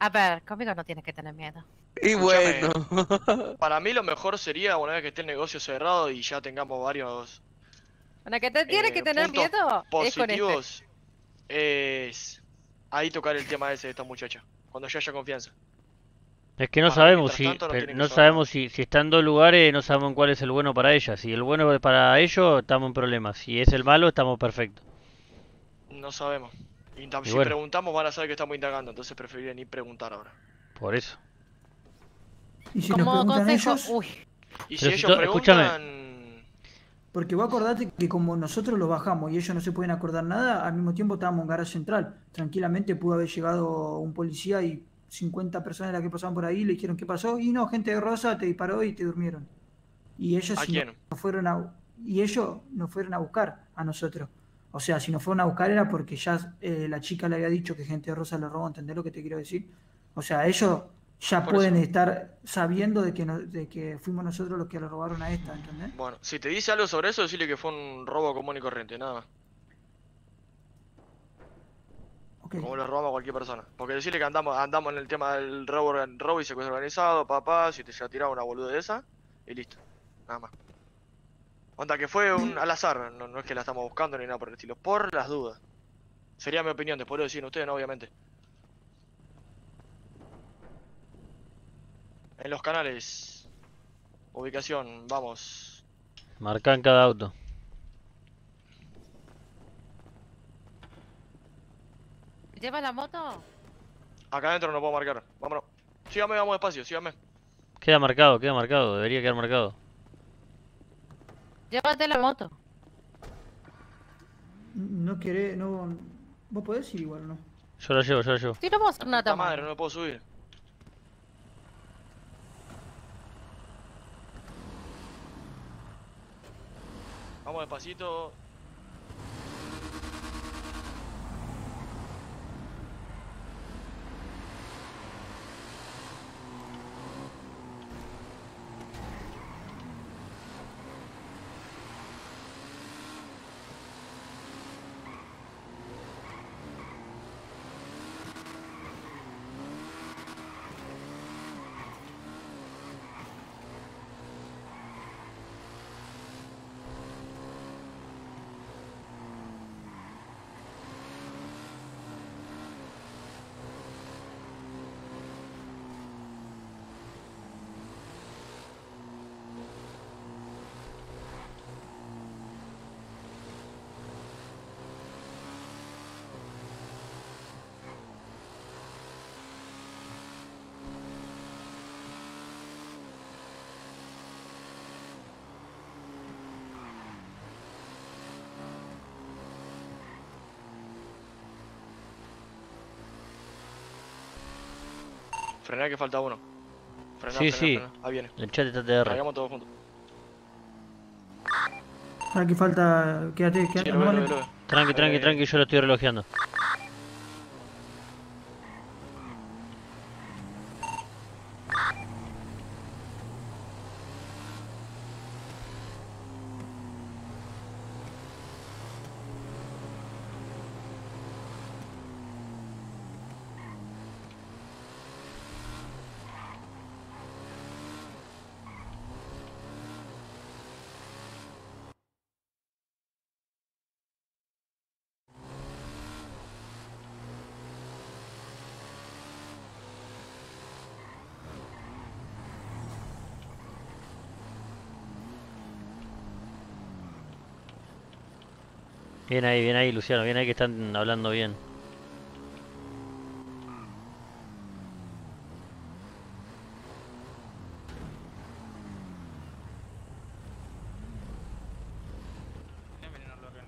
A ver, conmigo no tienes que tener miedo. Y Escúchame. bueno. Para mí lo mejor sería una vez que esté el negocio cerrado y ya tengamos varios Para que te tienes Eh, que tener miedo es con este. positivos, es ahí tocar el tema ese de esta muchacha, cuando ya haya confianza. Es que no Para sabemos si, tanto, no pero tiene sabemos si, si están dos lugares, no sabemos cuál es el bueno para ella. Si el bueno es para ellos, estamos en problemas. Si es el malo, estamos perfectos. No sabemos. Y Y si bueno. preguntamos van a saber que estamos indagando, entonces preferiría ni preguntar ahora. Por eso. Y si nos preguntan ellos, uy, Y si si ellos to- escúchame. preguntan, porque vos acordate que como nosotros los bajamos y ellos no se pueden acordar nada, al mismo tiempo estábamos en Garage Central. Tranquilamente pudo haber llegado un policía y 50 personas de las que pasaban por ahí le dijeron qué pasó y no, gente de Rosa te disparó y te durmieron. Y ellos ¿a si quién? nos fueron a y ellos nos fueron a buscar a nosotros. O sea, si nos fueron a buscar era porque ya eh, la chica le había dicho que gente de Rosa le robó, ¿entendés lo que te quiero decir? O sea, ellos ya Por pueden eso. estar sabiendo de que, no- de que fuimos nosotros los que le robaron a esta, ¿entendés? Bueno, si te dice algo sobre eso, decirle que fue un robo común y corriente, nada más. Como le robamos a cualquier persona. Porque decirle que andamos, andamos en el tema del robo, robo y secuestro organizado, papá, si te se ha tirado una boluda de esa, y listo. Nada más. Onda que fue un al azar, no, no es que la estamos buscando ni nada por el estilo. Por las dudas. Sería mi opinión, después lo deciden ustedes, no, obviamente. En los canales. Ubicación, vamos. Marca en cada auto. ¿llevas la moto? Acá adentro no puedo marcar. Vámonos. Sígame, vamos despacio, sígame. Queda marcado, queda marcado. Debería quedar marcado. Llévate la moto. No querés, no. Vos podés ir igual, ¿no? Yo la llevo, yo la llevo. Si no a hacer nada madre, no me puedo subir. Vamos despacito. Frená que falta uno. Frená, Sí, frená, sí. frená. Ahí viene. El chat está TR. Cargamos todos juntos. Aquí falta. Quédate, Sí, quédate. lo veo, lo lo veo. Tranqui, tranqui, Eh, tranqui, yo lo estoy relojeando. Bien ahí, bien ahí, Luciano, bien ahí que están hablando bien. Déjame venirlo acá.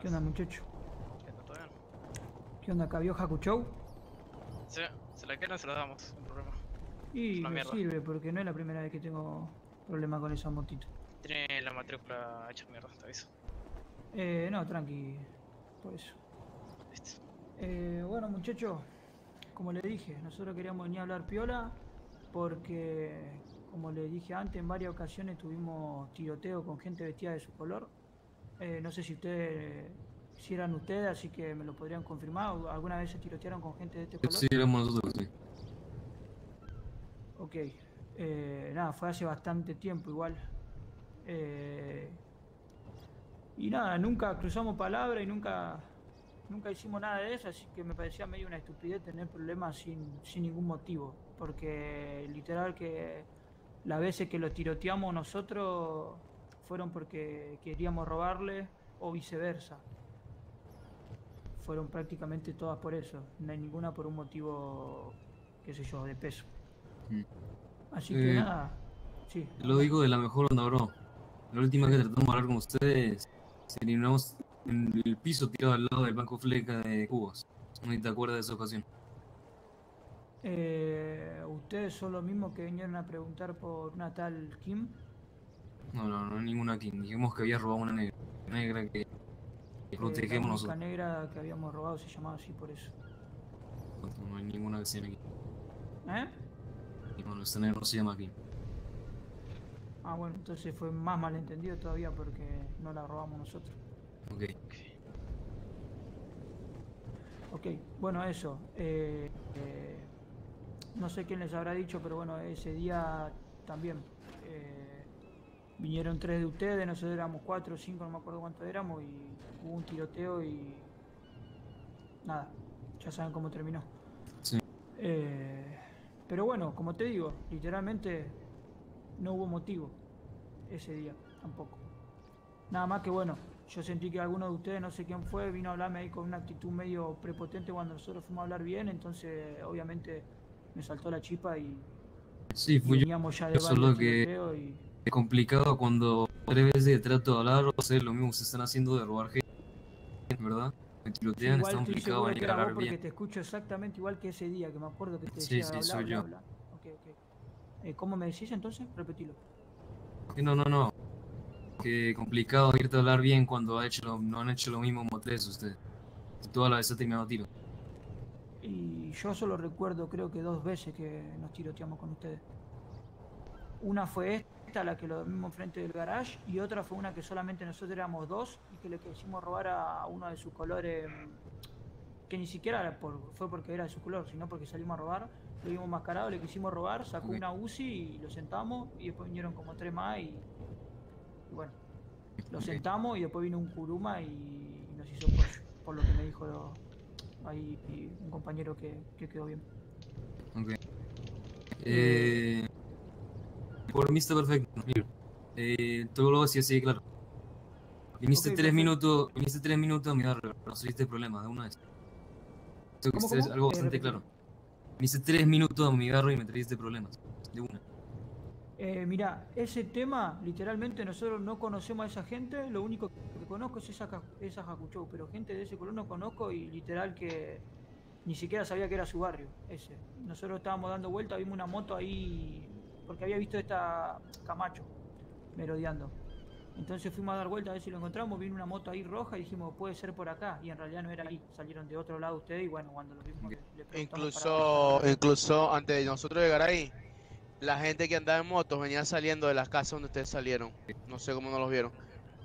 ¿Qué onda, muchacho? ¿Qué onda, todo bien? ¿Qué onda, acá vio Haku Show? Sí, se la quieren, se la damos, no problema. Y una me sirve porque no es la primera vez que tengo problema con esa motito. Tiene la matrícula hecha mierda, te aviso. Eh, no, tranqui, por eso. Listo. Eh, bueno, muchachos, como le dije, nosotros queríamos venir a hablar piola porque, como le dije antes, en varias ocasiones tuvimos tiroteo con gente vestida de su color. Eh, no sé si ustedes, si eran ustedes, así que me lo podrían confirmar. ¿O ¿Alguna vez se tirotearon con gente de este color? Sí, éramos nosotros, sí. Ok, eh, nada, fue hace bastante tiempo igual. Eh, y nada, nunca cruzamos palabra y nunca, nunca hicimos nada de eso, así que me parecía medio una estupidez tener problemas sin, sin ningún motivo. Porque literal que las veces que lo tiroteamos nosotros fueron porque queríamos robarle o viceversa. Fueron prácticamente todas por eso, no hay ninguna por un motivo, qué sé yo, de peso. Mm. Así que Eh, nada, sí. Lo digo de la mejor onda, bro. La última que tratamos de hablar con ustedes, se eliminamos en el piso tirado al lado del banco fleca de cubos. No te acuerdas de esa ocasión. Eh, ¿Ustedes son los mismos que vinieron a preguntar por una tal Kim? No, no, no hay ninguna aquí. Dijimos que había robado una negra. Negra que Eh, protegemos la negra que habíamos robado se llamaba así por eso. No hay ninguna que se llame aquí. ¿Eh? Y bueno, esta negra no se llama aquí. Ah, bueno, entonces fue más malentendido todavía porque no la robamos nosotros. Ok. Ok, bueno, eso. eh, eh, no sé quién les habrá dicho, pero bueno, ese día también vinieron tres de ustedes, nosotros éramos cuatro o cinco, no me acuerdo cuántos éramos, y hubo un tiroteo y nada, ya saben cómo terminó. Sí. Eh, pero bueno, como te digo, literalmente no hubo motivo ese día tampoco. Nada más que bueno, yo sentí que alguno de ustedes, no sé quién fue, vino a hablarme ahí con una actitud medio prepotente cuando nosotros fuimos a hablar bien, entonces obviamente me saltó la chispa y, Sí, fui yo. veníamos ya de Solo que y es complicado cuando tres veces trato de hablar o hacer lo mismo se están haciendo de robar gente, ¿verdad? Me tirotean, igual está complicado venir a hablar bien. te escucho exactamente igual que ese día, que me acuerdo que te Sí, decía sí, habla, soy yo. habla. Ok, ok. Eh, ¿Cómo me decís entonces? Repetilo. No, no, no. Que complicado irte a hablar bien cuando ha hecho lo- no han hecho lo mismo como tres ustedes. Toda la vez ha terminado tiro. Y yo solo recuerdo, creo que dos veces que nos tiroteamos con ustedes. Una fue esta, la que lo dormimos enfrente del garage, y otra fue una que solamente nosotros éramos dos y que le quisimos robar a uno de sus colores, que ni siquiera era por- fue porque era de su color, sino porque salimos a robar. Lo vimos mascarado, le quisimos robar, sacó una UCI y lo sentamos, y después vinieron como tres más y, y bueno, lo sentamos y después vino un Kuruma y nos hizo pollo, por lo que me dijo ahí un compañero que, que quedó bien. Ok. Eh, por mí está perfecto. Eh, todo lo hacía así, claro. Viniste Ok, tres perfecto. minutos, viniste tres minutos a mi barrio, resolviste el problema de una vez. Algo Eh, bastante claro. Viniste tres minutos a mi barrio y me trajiste problemas. De una. Eh, mira, ese tema, literalmente nosotros no conocemos a esa gente, lo único que conozco es esa, esa Hakuchou, pero gente de ese color no conozco y literal que ni siquiera sabía que era su barrio, ese. Nosotros estábamos dando vuelta, vimos una moto ahí, porque había visto esta Camacho merodeando. Entonces fuimos a dar vuelta a ver si lo encontramos, vino una moto ahí roja y dijimos, puede ser por acá, y en realidad no era ahí, salieron de otro lado ustedes y bueno, cuando lo vimos le, Incluso, incluso antes de nosotros llegar ahí, la gente que andaba en motos venía saliendo de las casas donde ustedes salieron. No sé cómo no los vieron.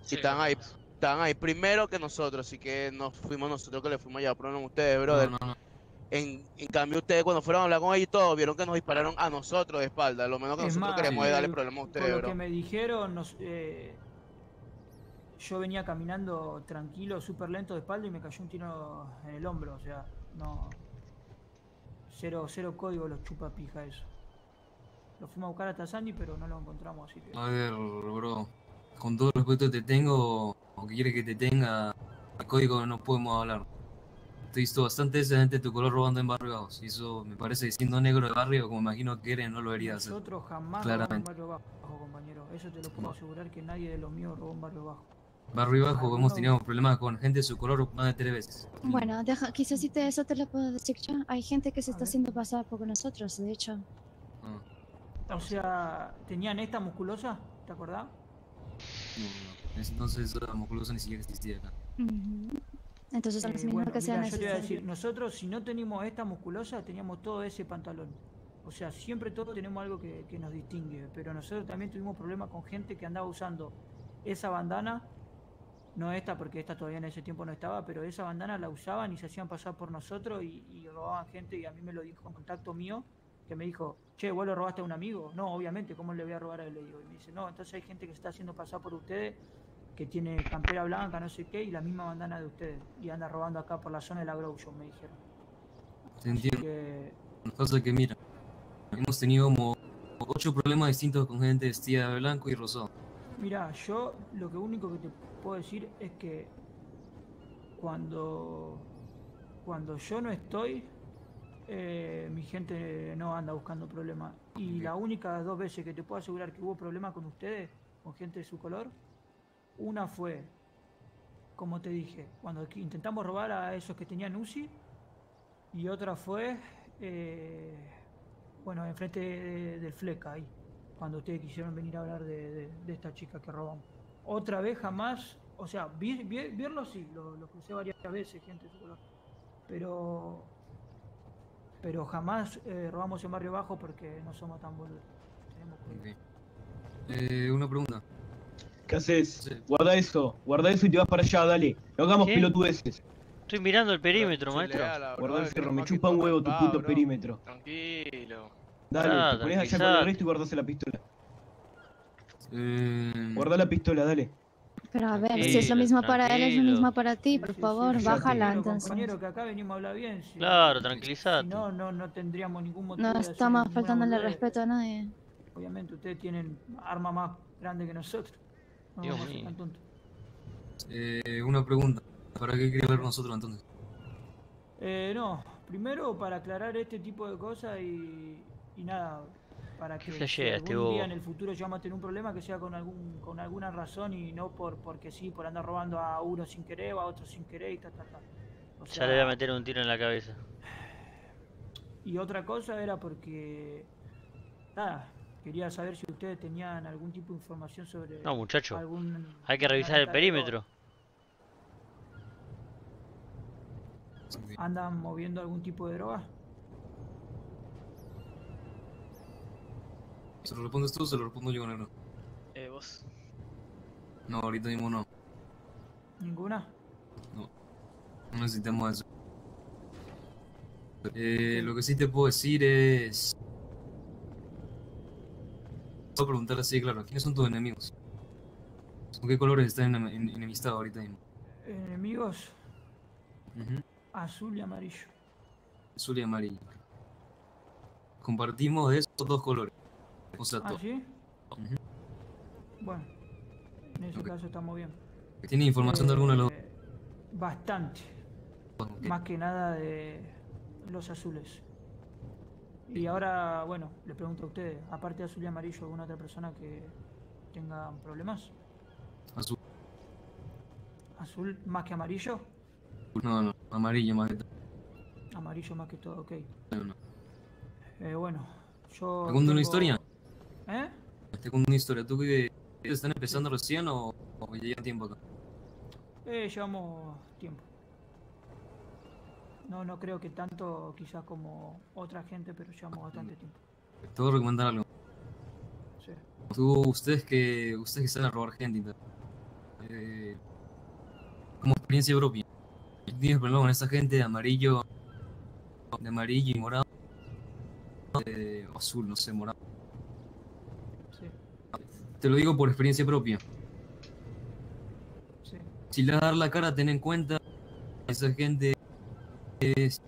Y Sí, estaban ahí, estaban ahí primero que nosotros, así que nos fuimos nosotros que le fuimos allá, pero no ustedes, brother. No, no, no. En, en cambio, ustedes cuando fueron a hablar con ellos y todo, vieron que nos dispararon a nosotros de espalda. Lo menos que Es nosotros más, queremos es darle problema a Por ustedes, lo bro. que me dijeron, nos, eh, yo venía caminando tranquilo, súper lento de espalda y me cayó un tiro en el hombro, o sea, no... Cero, cero código los chupa pija eso. Lo fuimos a buscar hasta Sandy, pero no lo encontramos, así que... A ver, bro. Con todo el respeto que te tengo, o que quiere que te tenga, el código no podemos hablar. Te he visto bastante esa gente de tu color robando en barrio bajos. Y eso me parece que siendo negro de barrio, como imagino que eres, no lo debería hacer. Nosotros jamás robamos en barrio bajo, compañero. Eso te lo puedo asegurar que nadie de los míos robó en barrio bajo. Barrio bajo, hemos tenido problemas con gente de su color más de tres veces. Bueno, deja, quizás si te, eso te lo puedo decir yo. Hay gente que se A está ver. haciendo pasar por nosotros, de hecho. Ah, O sea, ¿tenían esta musculosa? ¿Te acordás? no, no. Entonces la musculosa ni siquiera existía acá. Ujú. Entonces, Eh, bueno, que mira, yo te voy a decir, nosotros si no teníamos esta musculosa, teníamos todo ese pantalón. O sea, siempre todos tenemos algo que, que nos distingue, pero nosotros también tuvimos problemas con gente que andaba usando esa bandana, no esta porque esta todavía en ese tiempo no estaba, pero esa bandana la usaban y se hacían pasar por nosotros y, y robaban gente y a mí me lo dijo en contacto mío, que me dijo, che, vos lo robaste a un amigo. No, obviamente, ¿cómo le voy a robar a él? Le digo, y me dice, no, entonces hay gente que se está haciendo pasar por ustedes que tiene campera blanca, no sé qué, y la misma bandana de ustedes. Y anda robando acá por la zona de la Grow Shop, me dijeron. Te entiendo. que, Lo que mira, hemos tenido como ocho problemas distintos con gente vestida de blanco y rosado. mira, yo lo que único que te puedo decir es que cuando, cuando yo no estoy, eh, mi gente no anda buscando problemas. Y la única dos veces que te puedo asegurar que hubo problemas con ustedes, con gente de su color, una fue, como te dije, cuando intentamos robar a esos que tenían UCI, y otra fue, eh, bueno, enfrente de- del Fleca, ahí, cuando ustedes quisieron venir a hablar de, de- esta chica que robamos. Otra vez jamás, o sea, verlo sí, lo, lo crucé varias veces, gente de pero, pero jamás eh, robamos en Barrio Bajo porque no somos tan. Ok. Eh, una pregunta. ¿Qué haces? Sí. Guarda eso, guarda eso y te vas para allá, dale. No hagamos ¿Qué? pelotudeces. Estoy mirando el perímetro, maestro. Bro, Guarda el nos me chupa un huevo tu puto bro. perímetro. Tranquilo. Dale, Ah, te pones allá con el resto y guardas la pistola. Eh, Guarda la pistola, dale. Pero a ver, si es lo Tranquilo, mismo para él, es lo mismo para ti. Sí, Por sí, sí, favor, sí, bájala entonces. Compañero, que acá venimos a hablar bien. Si, Claro, si tranquilizate. no, no, no tendríamos ningún motivo No estamos faltándole respeto a nadie. Obviamente ustedes tienen arma más grande que nosotros. No Dios mío. tan eh, una pregunta. ¿Para qué quería con nosotros entonces? Eh, no, primero para aclarar este tipo de cosas y, y nada, para que si este algún día en el futuro llegamos a tener un problema que sea con algún con alguna razón y no por porque sí, por andar robando a uno sin querer o a otro sin querer y ta, ta, ta. O Ya le voy a meter un tiro en la cabeza. Y otra cosa era porque, nada, quería saber si ustedes tenían algún tipo de información sobre No, muchacho. algún... Hay que revisar el perímetro. ¿Andan moviendo algún tipo de droga? ¿Se lo respondes tú o se lo respondo yo, negro? Eh, vos. No, ahorita mismo no. ¿Ninguna? No necesitamos eso. Eh, lo que sí te puedo decir es... Puedo preguntar así, claro. ¿Quiénes son tus enemigos? ¿Con qué colores están en, en- enemistados ahorita mismo? Enemigos, azul y amarillo. Azul y amarillo. Compartimos de esos dos colores. O sea, ¿Ah, todo. sí? Bueno, en ese caso estamos bien. ¿Tiene información de alguno de los Eh, Bastante. Más que nada de los azules. Y ahora, bueno, le pregunto a ustedes, aparte de azul y amarillo, ¿alguna otra persona que tenga problemas? Azul. ¿Azul más que amarillo? No, no, amarillo más que todo. Amarillo más que todo, ok. No, no. Eh, bueno, yo... ¿Te cuento una tengo- historia? ¿Eh? Te cuento una historia. ¿Tú que están empezando recién o, o llevan tiempo acá? Eh, llevamos tiempo. No, no creo que tanto quizás como otra gente, pero llevamos bastante tiempo. Te voy a recomendar algo. Sí. Tú, ustedes que ustedes que salen a robar gente eh, como experiencia propia. Tienes problema con esa gente de amarillo, de amarillo y morado, de azul, no sé, morado. Sí, Te lo digo por experiencia propia. sí. Si le vas a dar la cara, ten en cuenta esa gente es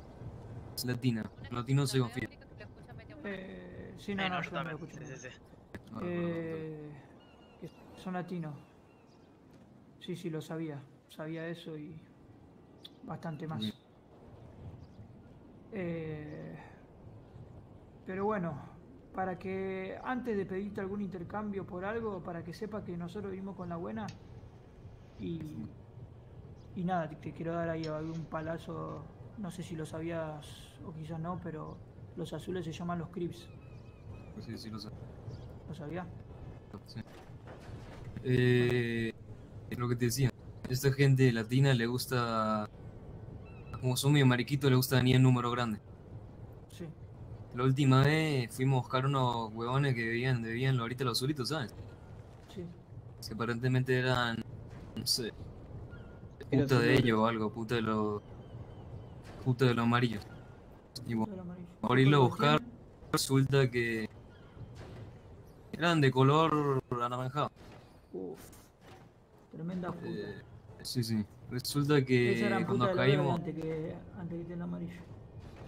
latina. Latino se confía. Eh, sí, no, Eh, no, yo lo también. escucho. Sí, sí. Eh, que son latinos. Sí, sí, lo sabía. Sabía eso y bastante más. Eh, pero bueno, para que antes de pedirte algún intercambio por algo, para que sepa que nosotros vivimos con la buena y, y nada, te, te quiero dar ahí algún palazo, no sé si lo sabías o quizás no, pero los azules se llaman los Crips, Sí, sí, lo sé. ¿lo sabías? Sí. Eh, lo que te decía, esta gente latina le gusta, como son medio mariquitos, le gusta venir en número grande. Sí, La última vez fuimos a buscar unos huevones que vivían, vivían ahorita los azulitos, ¿sabes? sí. Que aparentemente eran, no sé, puta de ellos o algo, puta de los, puta de los amarillos. Y bueno, el por irlo a ¿Color buscar, resulta que eran de color anaranjado. Uf, tremenda puta. Eh, sí, sí. Resulta que cuando puta caímos... antes que, antes que tenga amarillo.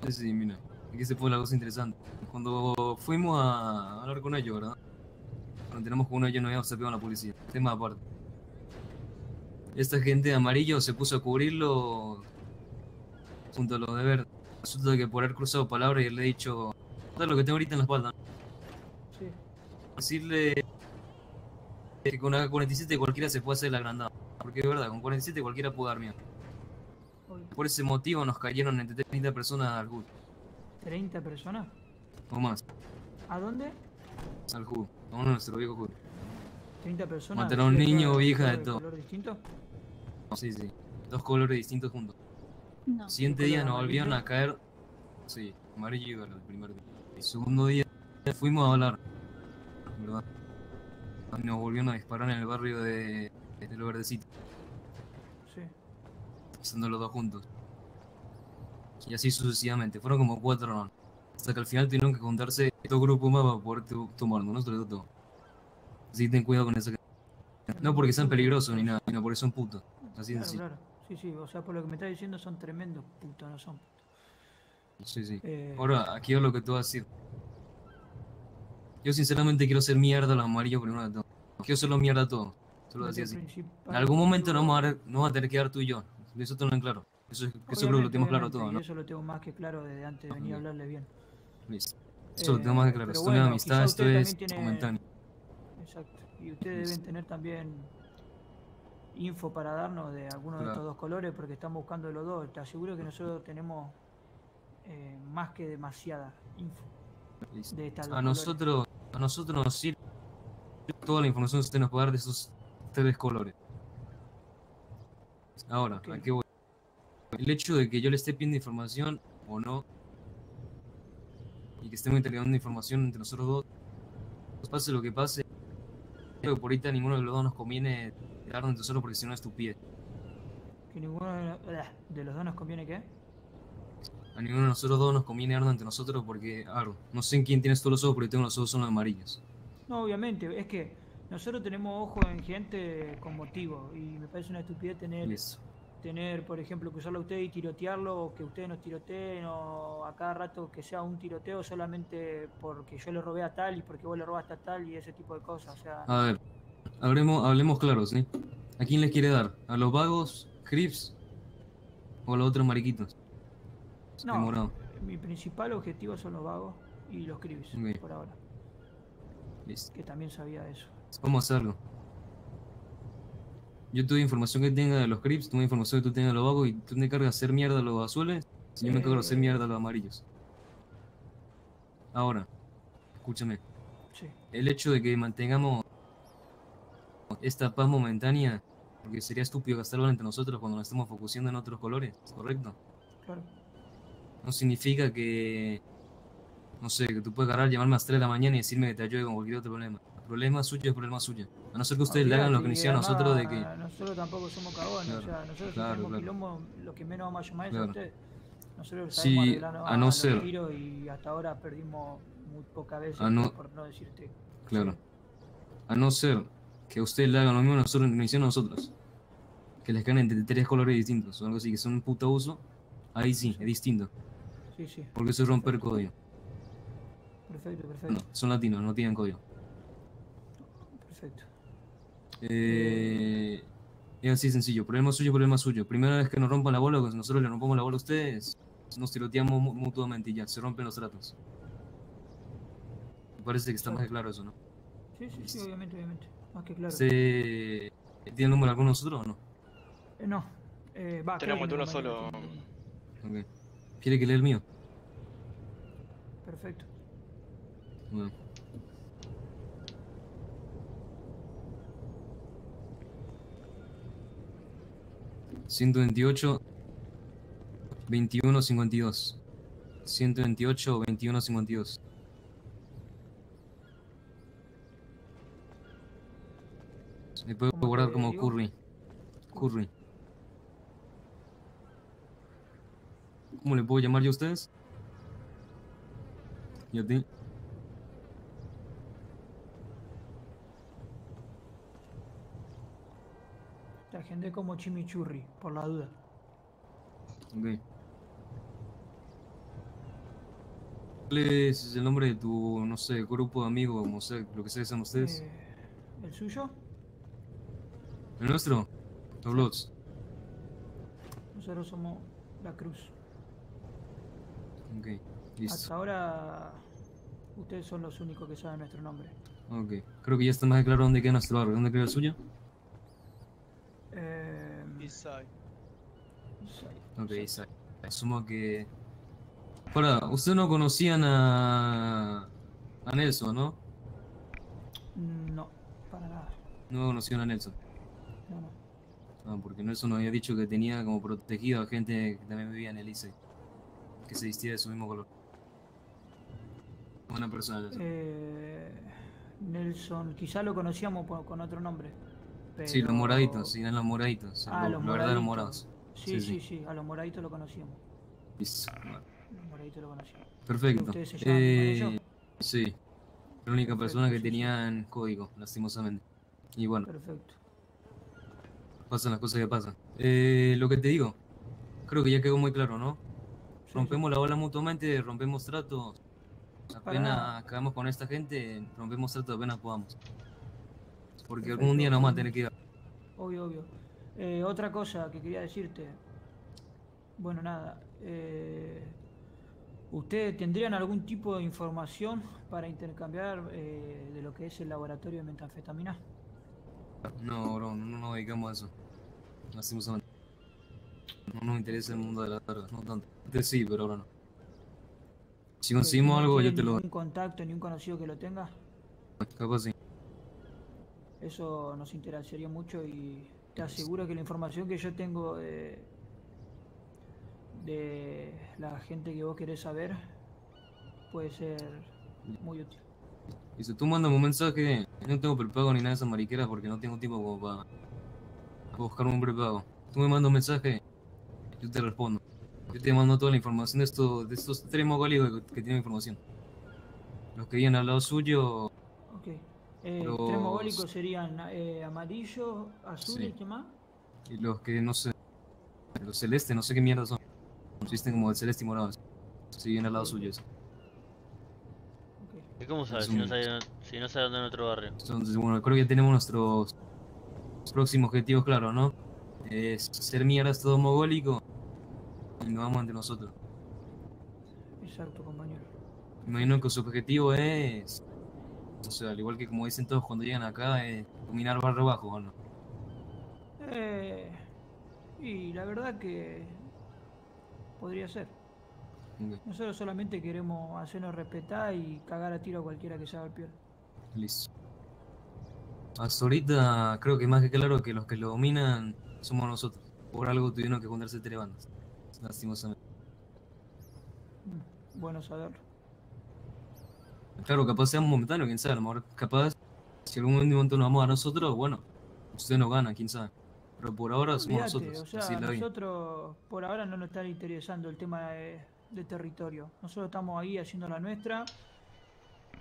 Sí, sí, mira. Aquí se fue la cosa interesante. Cuando fuimos a hablar con ellos, ¿verdad? Cuando tenemos con ellos, nos habíamos sacado a la policía. Tema aparte. Esta gente de amarillo se puso a cubrirlo junto a los de verde. Resulta que por haber cruzado palabras y le he dicho, "Nota lo que tengo ahorita en la espalda. Sí, Decirle que con AK-47 cualquiera se puede hacer la agrandada. Porque es verdad, con 47 cualquiera puede dar miedo. obvio. Por ese motivo nos cayeron entre 30 personas al HUD. ¿30 personas? O más. ¿A dónde? Al HUD. A uno de nuestro viejo HUD. 30 personas. Mataron ¿vestidas niños, de viejas, de color- todo. color distinto? Sí, sí. Dos colores distintos juntos. No. El siguiente ¿De día nos volvieron a caer. Sí, amarillo el primer día. El segundo día fuimos a hablar. ¿Verdad? Y nos volvieron a disparar en el barrio de, de los verdecitos, Sí. pasando los dos juntos. Y así sucesivamente. Fueron como cuatro rounds. Hasta que al final tuvieron que juntarse dos grupos más para poder tomarnos, nosotros todo. Así que ten cuidado con esa. No porque sean peligrosos ni nada, sino porque son putos. Así Claro, así. claro. Sí, sí, o sea, por lo que me estás diciendo son tremendos putos, no son. Sí, sí. Eh, Ahora, aquí es lo que tú vas a decir. Yo sinceramente quiero ser mierda a los amarillos primero de todo. Quiero serlo mierda a todo. Solo así En algún momento nos vamos a, nos vamos a tener que dar tú y yo. Eso tenlo en claro. Eso, es- eso creo que lo tenemos claro todo, ¿no? Eso lo tengo más que claro desde antes de venir a hablarle bien. Listo. Eso lo tengo más que Eh, claro. Esto no es bueno, amistad, esto es tiene- momentáneo. Exacto. Y ustedes deben tener también info para darnos de alguno de estos dos colores porque estamos buscando de los dos. Te aseguro que nosotros tenemos eh, más que demasiada info de estas dos A colores. nosotros, a nosotros nos sirve toda la información que usted nos puede dar de esos tres colores. Ahora. ¿a qué voy? El hecho de que yo le esté pidiendo información o no, y que estemos intercambiando información entre nosotros dos, pase lo que pase, creo que por ahorita ninguno de los dos nos conviene quedarnos entre nosotros porque si no es estupidez. Que ninguno de, de los dos nos conviene que. A ninguno de nosotros dos nos conviene quedarnos entre nosotros porque, claro, no sé en quién tienes todos los ojos, pero yo tengo los ojos son los amarillos. No, obviamente, es que nosotros tenemos ojo en gente con motivo y me parece una estupidez tener Listo. tener, por ejemplo, que usarlo a usted y tirotearlo, o que ustedes nos tiroteen, o a cada rato que sea un tiroteo solamente porque yo le robé a tal y porque vos le robaste a tal y ese tipo de cosas. O sea, A ver, hablemos, hablemos claros, ¿sí? ¿A quién les quiere dar? ¿A los vagos, Crips o a los otros mariquitos? no, De morado. mi principal objetivo son los vagos y los Cribs, Ok. por ahora. Listo. Que también sabía eso. A hacerlo. Yo doy información que tenga de los Crips, tú me información que tú tengas de los vagos y tú te encargas de hacer mierda a los azules y yo me encargo de hacer Eh. mierda a los amarillos. Ahora, escúchame. Sí. El hecho de que mantengamos esta paz momentánea, porque sería estúpido gastarlo entre nosotros cuando nos estamos focusando en otros colores, ¿correcto? Claro. No significa que, no sé, que tú puedes agarrar, llamarme a las 3 de la mañana y decirme que te ayude con cualquier otro problema. El problema suyo es problema suyo. A no ser que ustedes le hagan lo que hicieron a nosotros de que... Nosotros tampoco somos cagones, Claro, o sea, nosotros claro, si tenemos claro. quilombo, lo que menos vamos a llamar es a ustedes. Nosotros Sí, sabemos a no ser- y hasta ahora perdimos muy pocas veces, no- por no decirte. Claro. A no ser que ustedes le hagan lo mismo nosotros, que nos hicieron nosotros. Que les caen entre tres colores distintos o algo así, que son un puto uso. Ahí sí, es distinto. Sí, sí, Porque eso es romper código. perfecto, perfecto, No, son latinos, no tienen código. perfecto. Eh, es así de sencillo. Problema suyo, problema suyo. Primera vez que nos rompan la bola, pues nosotros le rompamos la bola a ustedes, nos tiroteamos mu- mutuamente y ya, se rompen los tratos. Me parece que está más claro eso, ¿no? Sí, sí, sí, obviamente, obviamente. ¿Se... ¿Tiene número alguno nosotros o no? Eh, no. Eh, Tenemos uno solo. Okay. ¿Quiere que lea el mío? Perfecto. Bueno. ¿128? 21, 52. 128, 21, 52. Me puedo ¿Cómo guardar como? Curry. Curry. ¿Cómo le puedo llamar yo a ustedes? ¿Y a ti? Te agendé como chimichurri, por la duda. Ok. ¿Cuál es el nombre de tu, no sé, grupo de amigos, no sé, lo que sea que sean ustedes? Eh, ¿El suyo? ¿El nuestro? Los Bloods. Nosotros somos la Cruz. Ok, listo. Hasta ahora, ustedes son los únicos que saben nuestro nombre. Ok. Creo que ya está más claro dónde queda nuestro barrio. ¿Dónde queda el suyo? Eh, Eastside. Ok, Isaac. Asumo que... Para, ustedes no conocían a... a Nelson, ¿no? no, para nada. No conocían a Nelson. Ah, porque Nelson nos había dicho que tenía como protegido a gente que también vivía en el ICE. Que se vestía de su mismo color. Buena persona, Nelson. Eh, Nelson, quizá lo conocíamos con otro nombre. Sí, los pero- moraditos, sí, eran los moraditos. Ah, los, los verdaderos morados. Sí, sí, sí, a los moraditos lo conocíamos. Los moraditos lo conocíamos. Perfecto. ¿Ustedes se llaman Eh, sí. La única persona que tenían código, lastimosamente. Y bueno, Perfecto. Pasan las cosas que pasan. Eh, lo que te digo, creo que ya quedó muy claro, ¿no? Rompemos la bola mutuamente, rompemos tratos. Apenas Pará. acabamos con esta gente, rompemos tratos apenas podamos. Porque Perfecto. algún día nos vamos a tener que ir. Obvio, obvio. Eh, otra cosa que quería decirte. Bueno, nada. eh, ¿Ustedes tendrían algún tipo de información para intercambiar eh, de lo que es el laboratorio de metanfetamina? No, bro, no, no nos dedicamos a eso. Lastimosamente. No nos interesa el mundo de las drogas, no tanto. Antes sí, pero ahora no. Si conseguimos ¿No algo, yo te lo doy. ningún contacto ni un conocido que lo tenga? Capaz sí. Eso nos interesaría mucho y te aseguro que la información que yo tengo de, de la gente que vos querés saber puede ser muy útil. Y si tú mandas un mensaje, yo no tengo prepago ni nada de esas mariqueras porque no tengo tiempo como para, para buscar un prepago. Tú me mandas un mensaje, yo te respondo. Yo te mando toda la información de estos, de estos tres mogólicos que, que tienen información. Los que vienen al lado suyo, Ok. Eh, Los- Tres mogólicos serían eh, amarillo, azul Sí. y qué más. y los que no sé, los celestes, no sé qué mierda son. Consisten como de celeste y morado. Si vienen al lado suyo. eso. ¿Y cómo sabes Es si no sabe, si no sabe dónde es nuestro barrio? Entonces, bueno, creo que ya tenemos nuestros próximos objetivos claros, ¿no? Es ser mierdas todo mogólico y nos vamos ante nosotros. Exacto, compañero. Me imagino que su objetivo es, o sea, al igual que como dicen todos cuando llegan acá, es dominar barrio bajo, ¿o no? Eh, y la verdad que podría ser. Nosotros solamente queremos hacernos respetar y cagar a tiro a cualquiera que se haga el peor. listo. Hasta ahorita creo que más que claro que los que lo dominan somos nosotros. Por algo tuvieron que juntarse tres bandas, lastimosamente. Mm, Bueno saberlo. Claro, capaz sea momentáneo, quién sabe, a lo mejor capaz, si algún momento nos vamos a nosotros, bueno, ustedes nos ganan, quién sabe. Pero por ahora somos Olvídate, nosotros, o sea, nosotros por ahora no nos está interesando el tema de, de territorio. Nosotros estamos ahí haciendo la nuestra.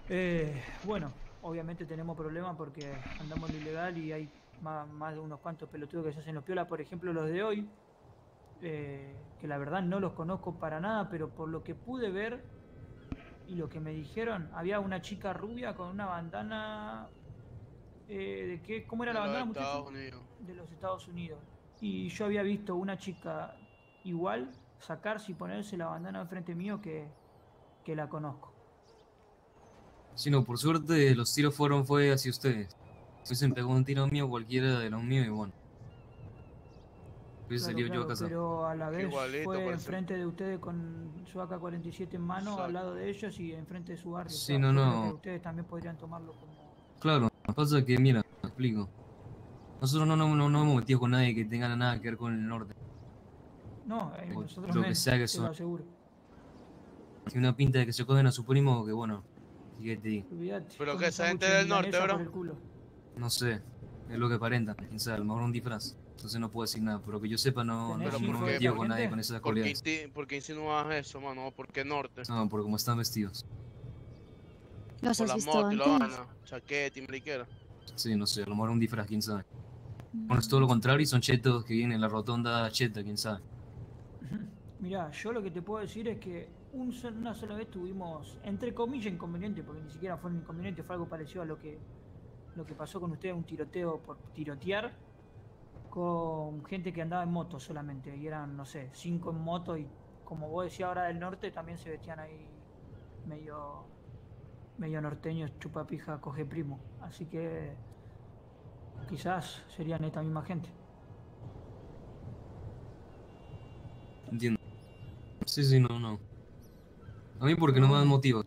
Eh, bueno, obviamente tenemos problemas porque andamos en lo ilegal y hay más, más de unos cuantos pelotudos que se hacen los piolas. Por ejemplo, los de hoy, eh, que la verdad no los conozco para nada, pero por lo que pude ver y lo que me dijeron, había una chica rubia con una bandana... eh, ¿De qué? ¿Cómo era la De los bandana, muchacho? Estados Unidos. de los Estados Unidos. Y yo había visto una chica igual sacarse y ponerse la bandana enfrente mío que, que la conozco. Sí, no, por suerte los tiros fueron fue hacia ustedes. Si hubiesen pegado un tiro mío, cualquiera de los míos, y bueno. Hubiese Claro, salido yo a casa. pero a la vez Igualito, fue parece. enfrente de ustedes con su AK-47 en mano, Exacto. al lado de ellos y enfrente de su barrio. O Sí, sea, no, no. ustedes también podrían tomarlo como... Claro, lo que pasa es que, mira, te explico. Nosotros no, no, no, no hemos metido con nadie que tenga nada que ver con el norte. No, eh, nosotros lo que sea que son. aseguro. Tiene una pinta de que se cogen a su primo que, bueno, ¿y qué te digo? Olvídate. Pero que esa gente de del norte, bro. No sé, es lo que aparentan, quién sabe, a lo mejor un disfraz. Entonces no puedo decir nada, pero que yo sepa no, no ¿Tenés nos info hemos de metido con nadie con esas ¿Por qué, cualidades. por qué insinúas eso, mano? ¿Por qué norte? No, por cómo están vestidos. ¿Los Por has la visto moto y la antes? Habana, chaqueta y mariquera. Sí, no sé, a lo mejor un disfraz, quién sabe. Bueno, es todo lo contrario y son chetos que vienen en la rotonda cheta, quién sabe. Mirá, yo lo que te puedo decir es que una sola vez tuvimos, entre comillas, inconveniente, porque ni siquiera fue un inconveniente, fue algo parecido a lo que, lo que pasó con ustedes, un tiroteo por tirotear, con gente que andaba en moto solamente, y eran, no sé, cinco en moto, y como vos decías ahora del norte, también se vestían ahí medio, medio norteños, chupapija, coge primo. Así que quizás serían esta misma gente. Entiendo. Sí, sí, no, no. A mí porque no me dan motivos.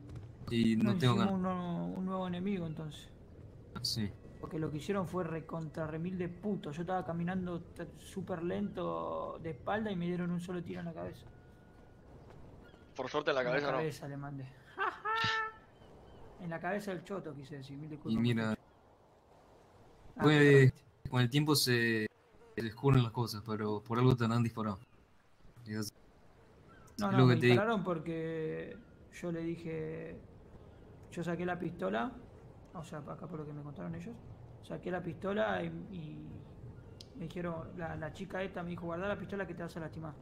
Y no Nos tengo ganas. un, nuevo- un nuevo enemigo entonces. Sí. Porque lo que hicieron fue recontra remil de puto. Yo estaba caminando súper lento de espalda y me dieron un solo tiro en la cabeza. Por suerte en la cabeza, en la no. cabeza le mandé. en la cabeza del choto quise decir, mil disculpas. Y mira. Ah, claramente. con el tiempo se, se descubren las cosas, pero por algo te han disparado. No, no, lo me digo. dispararon porque yo le dije. Yo saqué la pistola, o sea, acá por lo que me contaron ellos. Saqué la pistola y, y me dijeron, la, la chica esta me dijo, guarda la pistola que te vas a lastimar.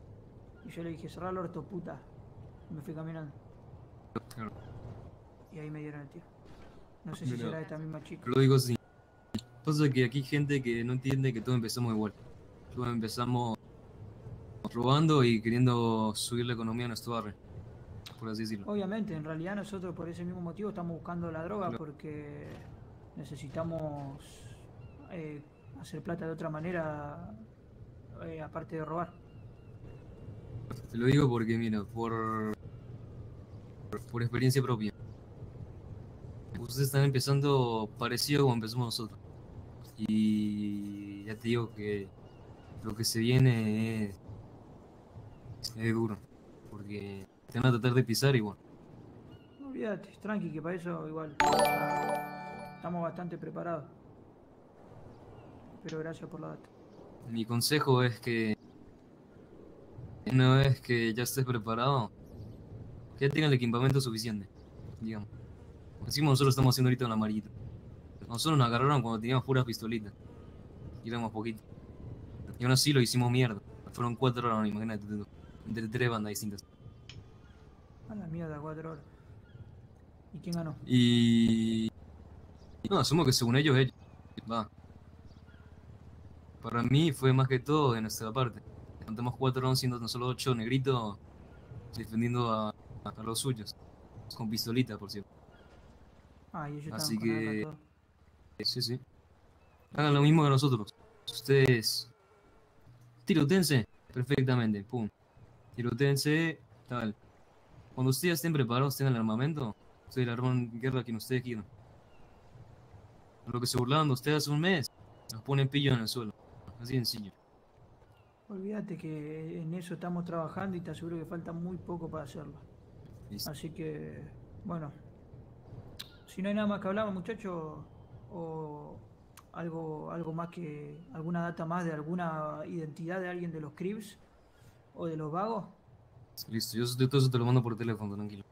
Y yo le dije, cerrar el orto, puta. Y me fui caminando. Y ahí me dieron el tiro. No sé si será esta misma chica. Lo digo así. Pasa que aquí hay gente que no entiende que todos empezamos igual. Todos empezamos robando y queriendo subir la economía a nuestro barrio. Por así decirlo. Obviamente, en realidad nosotros por ese mismo motivo estamos buscando la droga Claro. porque necesitamos eh, hacer plata de otra manera eh, aparte de robar. Te lo digo porque, mira, por, por experiencia propia. Ustedes están empezando parecido como empezamos nosotros. Y ya te digo que lo que se viene es, es duro. Porque te van a tratar de pisar y bueno. No olvídate, tranqui, que para eso igual estamos bastante preparados. Pero gracias por la data. Mi consejo es que una vez que ya estés preparado, que ya tenga el equipamiento suficiente, digamos. Como nosotros estamos haciendo ahorita en la amarillita. Nosotros nos agarraron cuando teníamos puras pistolitas. Y éramos poquitos. Y aún así lo hicimos mierda. Fueron cuatro horas, imagínate tú. Tres bandas distintas. A la mierda, cuatro horas. ¿Y quién ganó? Y... No, asumo que según ellos, ellos. Va. Para mí fue más que todo de nuestra parte. Contamos cuatro rounds siendo tan solo ocho negritos defendiendo a, a los suyos. con pistolita, por cierto. Ah, y ellos Así que-. Sí, sí. Hagan lo mismo que nosotros. Ustedes tirotense perfectamente, pum. Tirotense, tal. Cuando ustedes estén preparados, tengan el armamento, ustedes arman guerra quien ustedes quieran. Lo que se burlaban de ustedes hace un mes, nos ponen pillo en el suelo. Así de sencillo. Olvídate que en eso estamos trabajando y te aseguro que falta muy poco para hacerlo. Listo. Así que, bueno, si no hay nada más que hablar, muchachos, o algo, algo más que, alguna data más de alguna identidad de alguien de los Crips o de los vagos, Listo, yo de todo eso te lo mando por teléfono, tranquilo.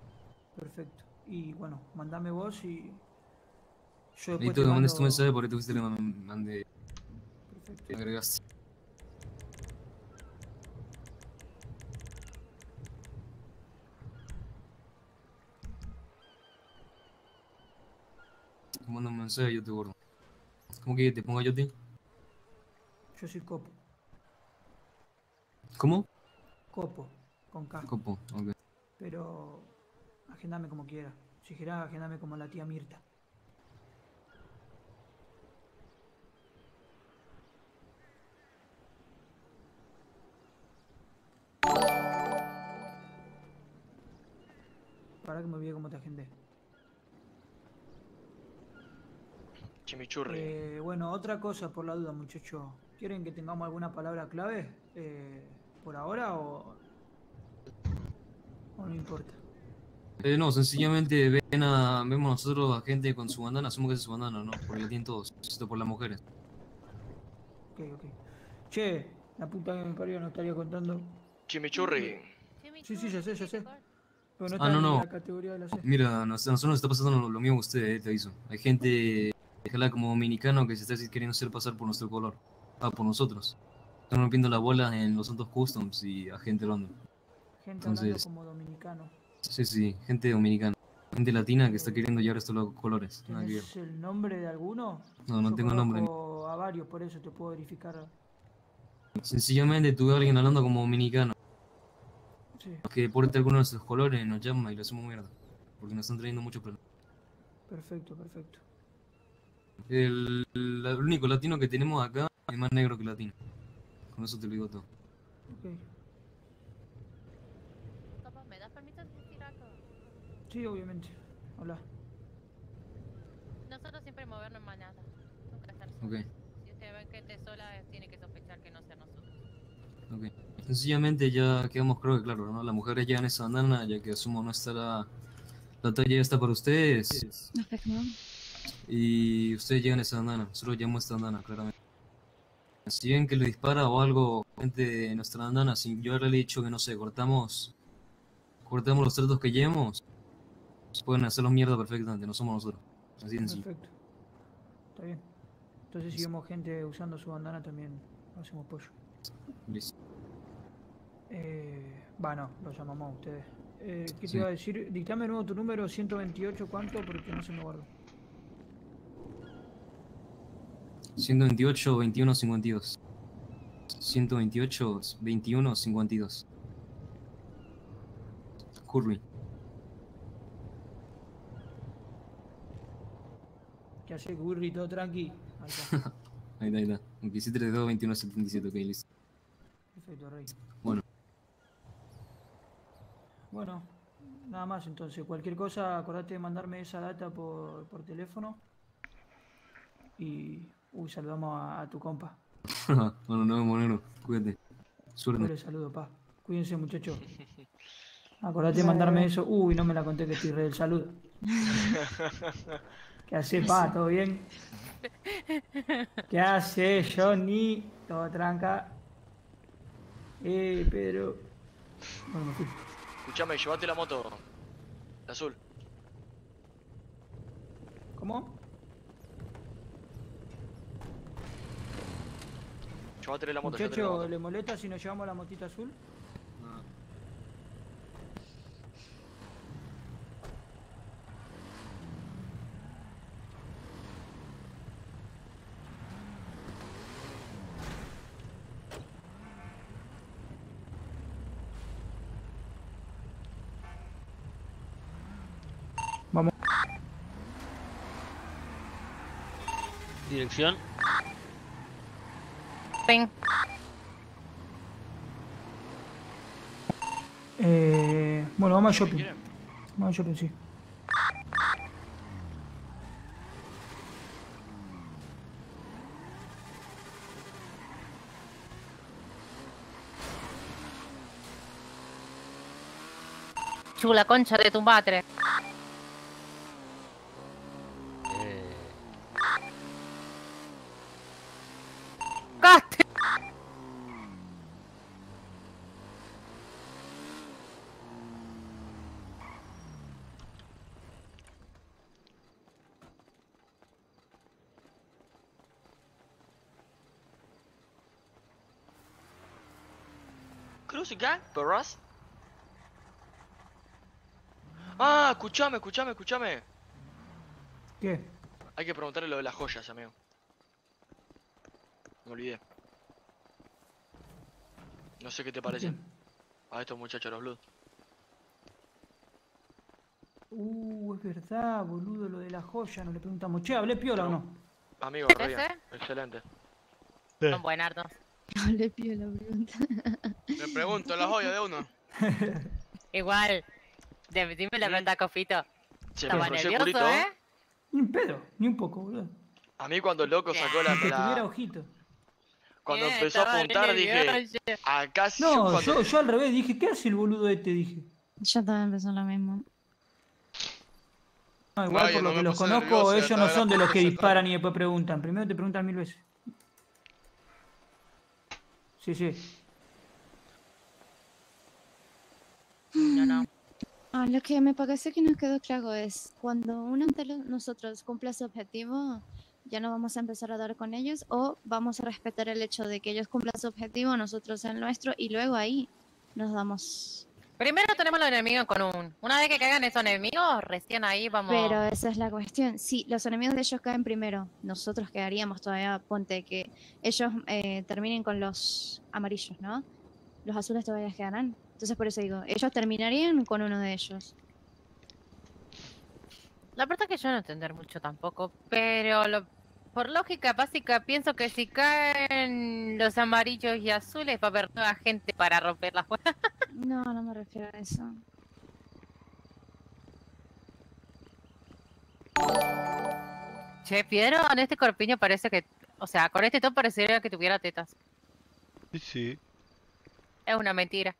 perfecto. Y bueno, mandame vos y yo después Necesito te mandes tu mando- mensaje por ahí te man- mandé. Perfecto. Me agregaste. Te mando un mensaje y yo te borro. ¿Cómo que te ponga yo a ti? Yo soy Copo, ¿Cómo? Copo, con K. Copo, ok. Pero agendame como quiera. Si querás, agendame como la tía Mirta. Para que me olvide cómo te agendé. Chimichurri. Eh, bueno, otra cosa por la duda, muchachos. ¿Quieren que tengamos alguna palabra clave eh, por ahora o, o no importa? Eh, no, sencillamente ven a, vemos nosotros a gente con su bandana, asumo que es su bandana, ¿no? Porque la tienen todos, excepto por las mujeres. Ok, ok. Che, la puta que me parió no estaría contando. Chimichurri. Sí, sí, ya sé, ya sé. Pero no Ah, no, en no. la categoría de la C. Mira, a nosotros nos está pasando lo, lo mismo que usted, eh, te aviso. Hay gente, déjala como dominicano, que se está queriendo hacer pasar por nuestro color. Ah, por nosotros. Están rompiendo la bola en los Santos Customs y a gente hablando. Gente entonces- como dominicano. Sí, sí, gente dominicana. Gente latina que está queriendo llevar estos lo- colores. ¿Tienes el nombre de alguno? No, no Yo tengo nombre. a varios, por eso te puedo verificar. Sencillamente tuve a alguien hablando como dominicano. Sí, Que porte alguno de nuestros colores, nos llama y lo hacemos mierda. Porque nos están trayendo mucho problemas. perfecto, perfecto. El, el único latino que tenemos acá es más negro que latino. Con eso te lo digo todo. Ok. Papá, ¿me das permiso de decir algo? Sí, obviamente. Hola. Nosotros siempre movernos en manada. Nunca estar solos. Ok, Si usted ve que esté sola, tiene que sospechar que no sea nosotros. ok. Sencillamente ya quedamos creo que claro, ¿no? Las mujeres llevan esa bandana, ya que asumo no está la, la talla ya está para ustedes. Perfecto. Y ustedes llevan esa bandana, nosotros llevamos esta bandana, claramente. Si ven que le dispara o algo gente de nuestra bandana, sin yo haberle dicho que no sé, cortamos cortamos los tratos que llevamos, pueden hacerlos mierda perfectamente, no somos nosotros. Así de sencillo. Perfecto. Está bien. Entonces si vemos gente usando su bandana también hacemos pollo. Listo. Eh, no, lo llamamos a ustedes. Eh, ¿Qué te Sí. iba a decir? Dictame de nuevo tu número 128, ¿cuánto? Porque no se me guardó. 128, 21, 52. 128, 21, 52. Curly. ¿Qué hace Gurri? ¿Todo tranqui? Ahí está. Ahí está, ahí está. 27, 32, 21, 77. Ok, listo. Perfecto, Rey. Bueno. Bueno, nada más entonces. Cualquier cosa, acordate de mandarme esa data por, por teléfono. Y. Uy, saludamos a, a tu compa. bueno, no vemos, negro. Cuídate. Suerte. le saludo, pa. Cuídense, muchachos. Acordate de mandarme eso. Uy, no me la conté que estoy re del saludo. ¿Qué hace, pa? ¿Todo bien? ¿Qué hace, Johnny? Todo tranca. Eh, Pedro. Bueno, me fui. Escuchame, llévate la moto. La azul. ¿Cómo? la moto. Muchacho, ¿le molesta si nos llevamos la motita azul? Vamos. Dirección. Ping. Eh, bueno, vamos a shopping. Vamos a shopping, sí. Chula concha de tu madre. Eh, ¡Gaste! Gang, perras. Ah, escuchame, escuchame, escuchame. ¿Qué? Hay que preguntarle lo de las joyas, amigo. Me olvidé. No sé qué te parecen. A estos muchachos los Blood. Uh, es verdad, boludo, lo de la joya. No le preguntamos, che, ¿hablé piola o no? Amigo, re bien. Excelente. Son buenardos. No le pido la pregunta. Me pregunto la joya de uno. Igual. de- Dime la verdad, Cofito. Che, Estaba nervioso, culito. ¿eh? Ni un pedo, ni un poco, boludo. A mí cuando el loco sacó la... Que tuviera ojito. cuando Eh, empezó a apuntar dije... Acá sí... No, cuando- yo, yo al revés dije, ¿qué hace el boludo este? Dije. Yo también pensé lo mismo. No, igual Vaya, por lo no que los conozco, nervioso, ellos no son de los que disparan y después preguntan. Primero te preguntan mil veces. Sí, sí. No, no. Ah, lo que me parece que nos quedó claro es cuando uno de nosotros cumpla su objetivo, ya no vamos a empezar a dar con ellos o vamos a respetar el hecho de que ellos cumplan su objetivo, nosotros el nuestro y luego ahí nos damos. Primero tenemos los enemigos con un. Una vez que caigan esos enemigos, recién ahí vamos. Pero esa es la cuestión. Si los enemigos de ellos caen primero, nosotros quedaríamos todavía, ponte que ellos eh, terminen con los amarillos, ¿no? Los azules todavía quedarán. Entonces por eso digo, ellos terminarían con uno de ellos. La verdad que yo no entender mucho tampoco, pero lo- por lógica básica pienso que si caen los amarillos y azules va a haber nueva gente para romper las puertas. No, no me refiero a eso. Che, ¿vieron? Este corpiño parece que... O sea, con este top parecería que tuviera tetas. Sí. Es una mentira.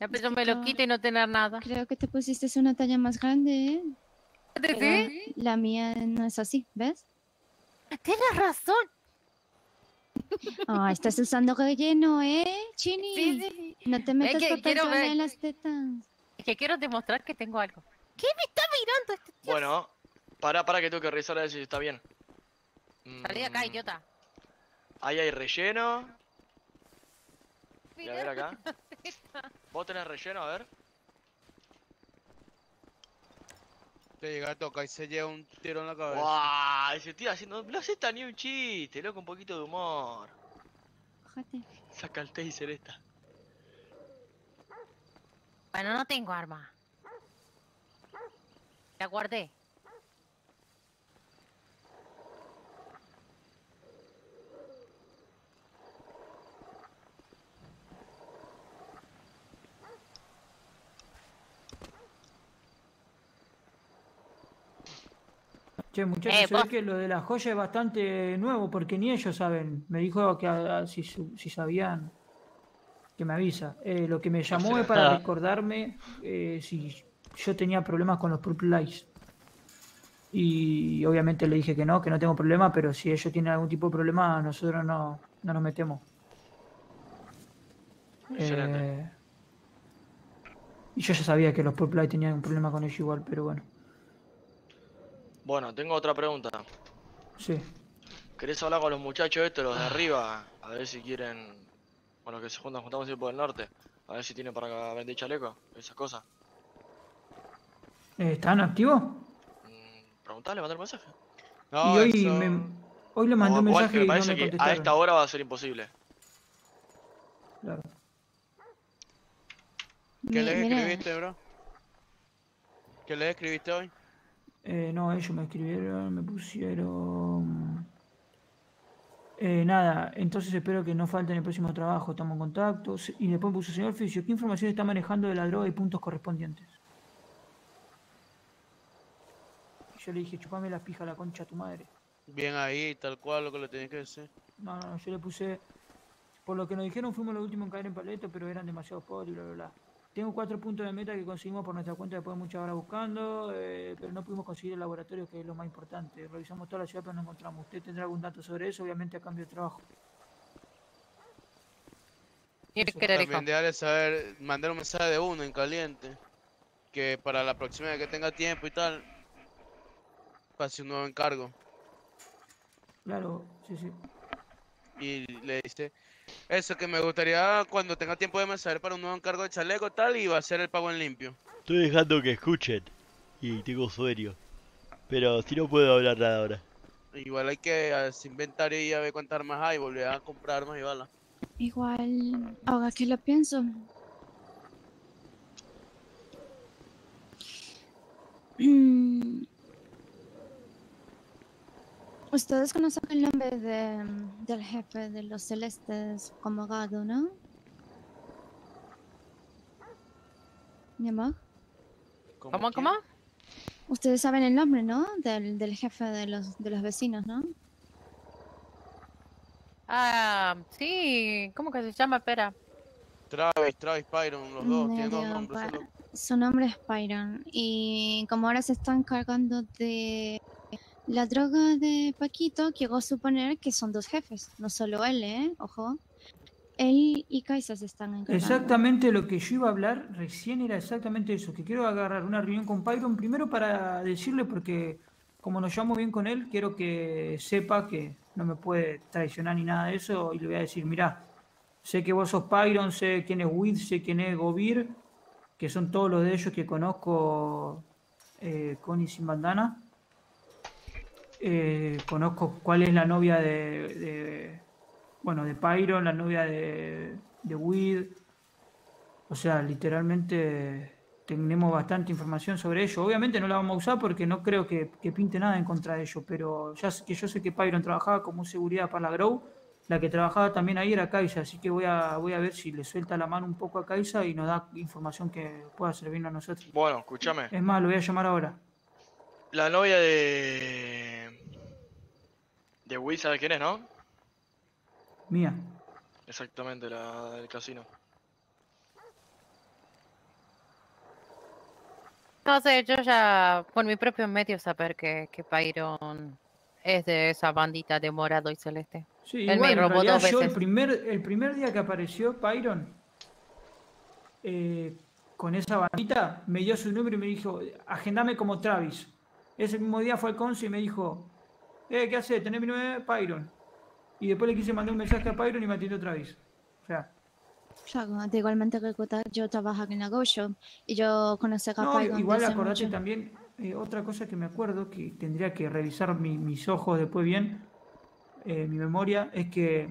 Ya Es que me lo quito y no tener nada. Creo que te pusiste una talla más grande, ¿eh? ¿Sí? Pero La mía no es así, ¿ves? Tienes razón. Ah, estás usando relleno, ¿eh, Chini? Sí, sí. No te metas que quiero sola ver- en las tetas. Es que quiero demostrar que tengo algo. ¿Qué me está mirando este tío? Bueno, para, para que tengo que revisar a ver si está bien. Salí de acá, Mm, idiota. Ahí hay relleno. Y a ver acá. ¿Vos tenés relleno? A ver. Te llega a tocar y se lleva un tiro en la cabeza. ¡Guau! Se estoy haciendo. No acepta ni un chiste, loco, un poquito de humor. Fíjate. Saca el taser esta. Bueno, no tengo arma. La guardé. Che, muchachos, Eh, se ve vos- que lo de la joya es bastante nuevo porque ni ellos saben. Me dijo que ah, si, su- si sabían, que me avisa. Eh, lo que me llamó es para Ah. recordarme eh, si yo tenía problemas con los Purple Lights. Y obviamente le dije que no, que no tengo problema, pero si ellos tienen algún tipo de problema, nosotros no, no nos metemos. Eh, y yo ya sabía que los Purple Lights tenían un problema con ellos igual, pero bueno. Bueno, tengo otra pregunta. Sí. ¿Querés hablar con los muchachos estos, los de arriba? A ver si quieren. Bueno, que se juntan, juntamos ir por el norte. A ver si tienen para vender chaleco, esas cosas. Eh, ¿Están activos? Mm, Preguntale, mandar un mensaje. No, y hoy, eso- me, hoy le mandé un mensaje me y no parece me que a esta hora va a ser imposible. Claro. ¿Qué mira, escribiste, bro? ¿Qué les escribiste hoy? Eh, no, ellos me escribieron, me pusieron... Eh, nada, entonces espero que no falte en el próximo trabajo, estamos en contacto. Y después puso, señor Fisio, ¿qué información está manejando de la droga y puntos correspondientes? Y yo le dije, chupame la pija a la concha a tu madre. Bien ahí, tal cual lo que le tenías que decir. No, no, no, yo le puse, por lo que nos dijeron fuimos los últimos en caer en paleto, pero eran demasiado pobres y bla, bla, bla. Tengo cuatro puntos de meta que conseguimos por nuestra cuenta después de muchas horas buscando, eh, pero no pudimos conseguir el laboratorio, que es lo más importante. Revisamos toda la ciudad, pero no encontramos. ¿Usted tendrá algún dato sobre eso? Obviamente a cambio de trabajo. ¿Y qué le dijo? También saber, mandar un mensaje de uno en caliente. Que para la próxima vez que tenga tiempo y tal, pase un nuevo encargo. Claro, sí, sí. Y le dice, eso que me gustaría cuando tenga tiempo de mensaje para un nuevo encargo de chaleco tal y va a ser el pago en limpio. Estoy dejando que escuchen. Y tengo sueño. Pero si no puedo hablar nada ahora. Igual hay que hacer inventario y a ver cuántas armas hay, volver a comprar armas y balas. Igual, ahora que lo pienso. Mm. Ustedes conocen el nombre de, del jefe de los celestes como Gado, ¿no? ¿Mi amor? ¿Cómo, cómo? Ustedes saben el nombre, ¿no? Del, del jefe de los, de los vecinos, ¿no? Ah, sí, ¿cómo que se llama? Espera. Travis, Travis, Pyron, los dos, tienen dos nombres. Su nombre es Pyron. Y como ahora se están cargando de la droga de Paquito, quiero suponer que son dos jefes. No solo él, ¿eh? Ojo. Él y Kaisa se están. Exactamente lo que yo iba a hablar recién era exactamente eso, que quiero agarrar una reunión con Pyron primero para decirle porque como nos llamo bien con él, quiero que sepa que no me puede traicionar ni nada de eso y le voy a decir, mirá, sé que vos sos Pyron, sé quién es Wid, sé quién es Govir, que son todos los de ellos que conozco eh, con y sin bandana. Eh, conozco cuál es la novia de, de- bueno, de Pyron, la novia de, de Weed. O sea, literalmente tenemos bastante información sobre ello. Obviamente no la vamos a usar porque no creo que, que pinte nada en contra de ello, pero ya que yo sé que Pyron trabajaba como seguridad para la Grow. La que trabajaba también ahí era Kaisa, así que voy a, voy a ver si le suelta la mano un poco a Kaisa y nos da información que pueda servirnos a nosotros. Bueno, escúchame. Es más, lo voy a llamar ahora. La novia de. De Will, ¿sabes quién es, no? Mía. Exactamente, la del casino. No sé, yo ya por mi propio medio saber que, que Pyron es de esa bandita de morado y celeste. Sí, Él igual, me en robó realidad dos yo el primer, el primer día que apareció Pyron eh, con esa bandita, me dio su número y me dijo, agendame como Travis. Ese mismo día fue al consul y me dijo, eh, ¿qué haces? ¿Tenés mi número? Pyron. Y después le quise mandar un mensaje a Pyron y me atendió Travis. O sea, Claro, de igualmente recordar, yo trabajo en Shop y yo conocí a no, Pyron igual acordate mucho. también, eh, otra cosa que me acuerdo, que tendría que revisar mi- mis ojos después bien, eh, mi memoria, es que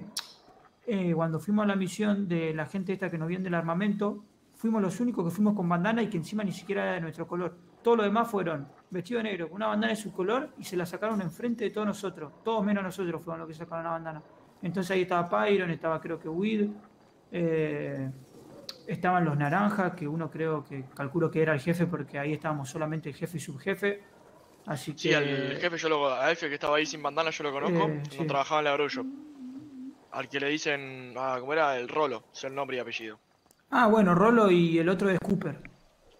eh, cuando fuimos a la misión de la gente esta que nos vende el armamento, fuimos los únicos que fuimos con bandana y que encima ni siquiera era de nuestro color. Todos los demás fueron vestidos de negro, con una bandana de su color y se la sacaron enfrente de todos nosotros. Todos menos nosotros fueron los que sacaron la bandana. Entonces ahí estaba Pyron, estaba creo que Will, eh, estaban los naranjas, que uno creo que calculo que era el jefe porque ahí estábamos solamente el jefe y subjefe. Así que... Sí, al jefe yo lo. A F que estaba ahí sin bandana yo lo conozco. Eh, no sí. trabajaba en la Shop. Al que le dicen. Ah, ¿cómo era? El Rolo. Es el nombre y apellido. Ah, bueno, Rolo y el otro es Cooper.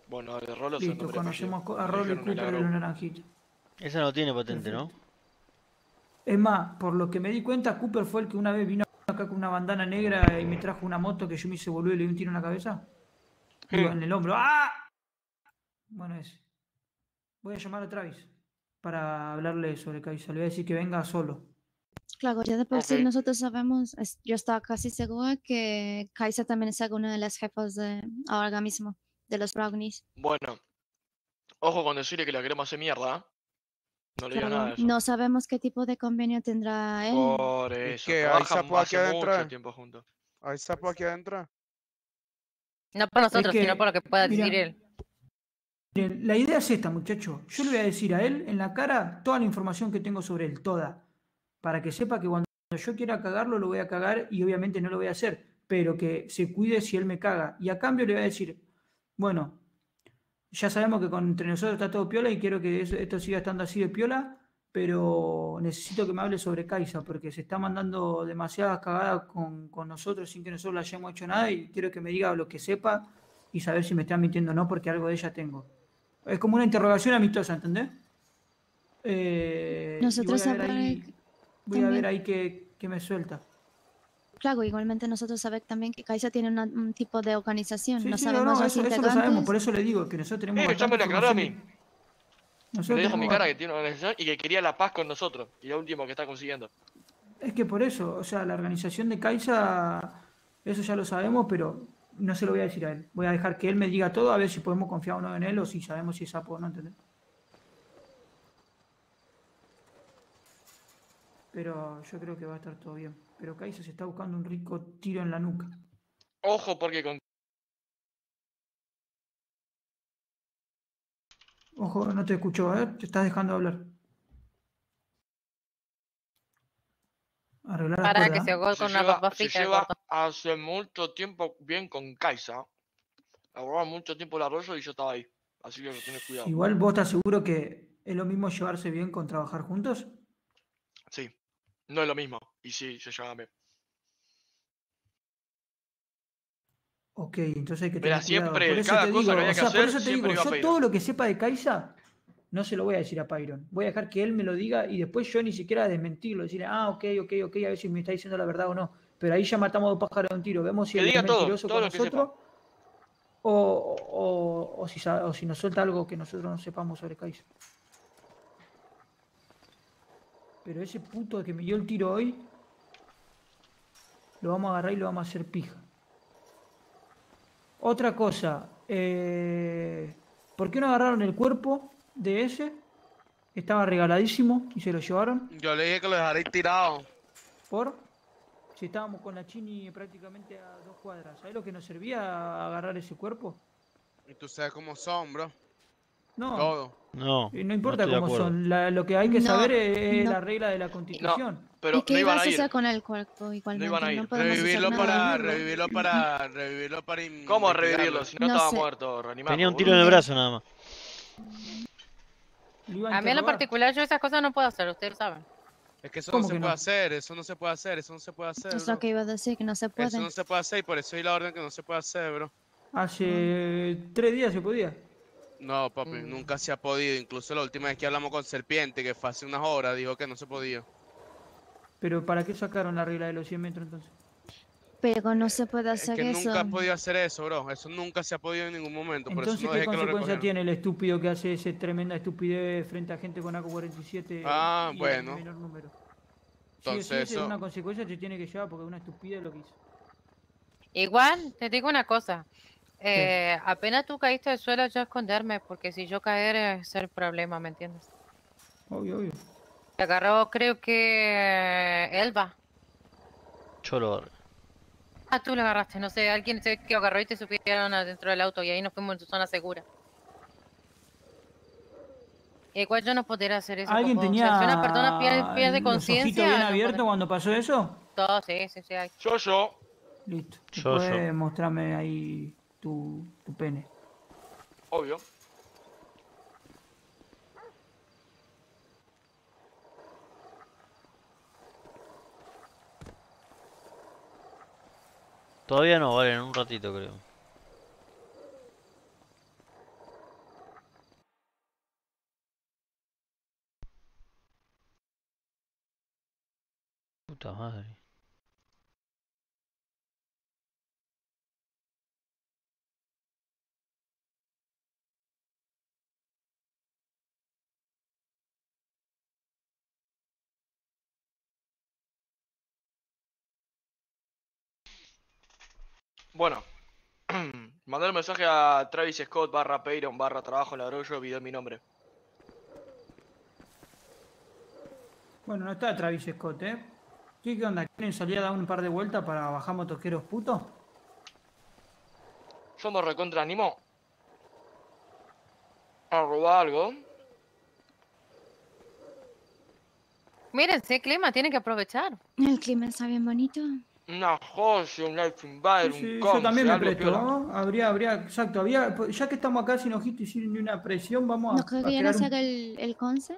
Bueno, el Rolo Listo, nombre y apellido. conocemos a Rolo y Cooper de los naranjitos. Esa no tiene patente, ¿no? Es más, por lo que me di cuenta, Cooper fue el que una vez vino acá con una bandana negra y me trajo una moto que yo me hice boludo y le di un tiro en la cabeza. Digo, en el hombro. ¡Ah! Bueno, ese. Voy a llamar a Travis para hablarle sobre Kaisa. Le voy a decir que venga solo. Claro, ya de por sí nosotros sabemos, yo estaba casi segura que Kaisa también es una de las jefas de ahora mismo, de los Brownies. Bueno. Ojo con decirle que la queremos hacer mierda. ¿ah? No le Claro, nada de eso. no sabemos qué tipo de convenio tendrá él. Por ¿Y eso. qué? ¿Hay sapo aquí adentro? mucho tiempo juntos. ¿Hay sapo aquí adentro? No por nosotros, que, sino por lo que pueda mira, decir él. Miren, la idea es esta, muchacho. Yo le voy a decir a él en la cara toda la información que tengo sobre él, toda. Para que sepa que cuando yo quiera cagarlo, lo voy a cagar y obviamente no lo voy a hacer, pero que se cuide si él me caga. Y a cambio le voy a decir, bueno, ya sabemos que con, entre nosotros está todo piola y quiero que eso- esto siga estando así de piola, pero necesito que me hable sobre Kaisa, porque se está mandando demasiadas cagadas con, con nosotros sin que nosotros le hayamos hecho nada y quiero que me diga lo que sepa y saber si me está mintiendo o no, porque algo de ella tengo. Es como una interrogación amistosa, ¿entendés? Eh, Nosotros voy a ver ahí, voy a ver ahí qué, qué me suelta. Claro, igualmente nosotros sabemos también que Kaisa tiene una- un tipo de organización. Sí, no sí, no, sabemos no, los eso, eso lo sabemos, por eso le digo que nosotros tenemos Eh, ya me lo aclaró a mí. Nosotros dijo en mi cara que tiene una organización y que quería la paz con nosotros. Y lo último que está consiguiendo. Es que por eso, o sea, la organización de Kaisa, eso ya lo sabemos, pero no se lo voy a decir a él. Voy a dejar que él me diga todo, a ver si podemos confiar o no en él o si sabemos si es sapo o no, ¿entendés? Pero yo creo que va a estar todo bien. Pero Kaisa se está buscando un rico tiro en la nuca. Ojo porque con... Ojo, no te escucho, ¿eh? Te estás dejando hablar. Arreglar la Para que se ¿eh? ahogó se con una lleva, papa se frita. lleva hace mucho tiempo bien con Kaisa. Ahorraba mucho tiempo el arroyo y yo estaba ahí. Así que tenés cuidado. Igual vos estás seguro que es lo mismo llevarse bien con trabajar juntos. Sí. No es lo mismo. Y sí, se lleva bien. Ok, entonces hay que Mira, tener cuidado. siempre, Por eso cada te cosa digo, que había o que sea, por hacer, eso te digo, yo todo lo que sepa de Kaisa, no se lo voy a decir a Pyron. Voy a dejar que él me lo diga y después yo ni siquiera desmentirlo, decirle, ah, ok, ok, ok, a ver si me está diciendo la verdad o no. Pero ahí ya matamos dos pájaros de un tiro. Vemos si Que él diga es todo, mentiroso todo con nosotros o, o, o si, o si nos suelta algo que nosotros no sepamos sobre Kaisa. Pero ese puto que me dio el tiro hoy, lo vamos a agarrar y lo vamos a hacer pija. Otra cosa, eh, ¿por qué no agarraron el cuerpo de ese? Estaba regaladísimo y se lo llevaron. Yo le dije que lo dejaréis tirado. ¿Por? Si estábamos con la Chini prácticamente a dos cuadras. ¿Sabes lo que nos servía agarrar ese cuerpo? Y tú sabes cómo son, bro. No, Todo. No. y no importa cómo son. La- lo que hay que No, saber es, es no. la regla de la constitución. Pero ¿Y qué no iban a ir. hacer con el cuerpo igualmente? iban a ir. Revivirlo para, revivirlo para, revivirlo para ¿Cómo revivirlo? Si no, No estaba sé. muerto, reanimado. Tenía un tiro en el brazo nada más. A mí en lo particular yo esas cosas no puedo hacer, ustedes lo saben. Es que eso no ¿Cómo se que puede no? hacer, eso no se puede hacer, eso no se puede hacer. Es bro. lo que iba a decir, que no se Eso puede. no se puede hacer y por eso hay la orden que no se puede hacer, bro. Hace tres días se podía. No, papi, Mm. nunca se ha podido. Incluso la última vez que hablamos con Serpiente, que fue hace unas horas, dijo que no se podía. Pero ¿para qué sacaron la regla de los 100 metros entonces? Pero no se puede Es hacer que eso. nunca ha podido hacer eso, bro. Eso nunca se ha podido en ningún momento. Por eso Entonces, no ¿qué consecuencia tiene el estúpido que hace esa tremenda estupidez frente a gente con AK-47? Ah, y en bueno. menor número? Entonces, si es eso- una consecuencia, te tiene que llevar porque es una estupidez lo que hizo. Igual, te digo una cosa. Eh, apenas tú caíste al suelo, yo esconderme, porque si yo caer es el problema, ¿me entiendes? Obvio, obvio. Te agarró, creo que Elba. Yo lo agarré. Ah, tú lo agarraste, no sé, alguien se que agarró y te subieron adentro del auto y ahí nos fuimos en tu zona segura. Igual yo no podría hacer eso. ¿Alguien Coco. O tenía sea, si una persona pierde, pierde conciencia. bien no puede- cuando pasó eso? Todo, sí, sí, sí. hay. Yo, yo. Listo. ¿Te Yo, yo. puedes mostrarme ahí tu, tu pene? Obvio. Todavía no, vale, en un ratito creo. Puta madre. Bueno. Mandar un mensaje a Travis Scott barra Peyron barra trabajo en la Arroyo, video en mi nombre. Bueno, no está Travis Scott, ¿eh? ¿Qué, qué onda? ¿Quieren salir a dar un par de vueltas para bajar motoqueros putos? Yo me recontra animo a robar algo. Miren, sí, clima, tienen que aprovechar. El clima está bien bonito. Una joya, un Life Invader, Sí, un yo también me presto. ¿no? Habría, habría, exacto, había, pues, ya que estamos acá sin ojito y sin ni una presión, vamos a, ¿No que ya crear no un, saca el, el conce?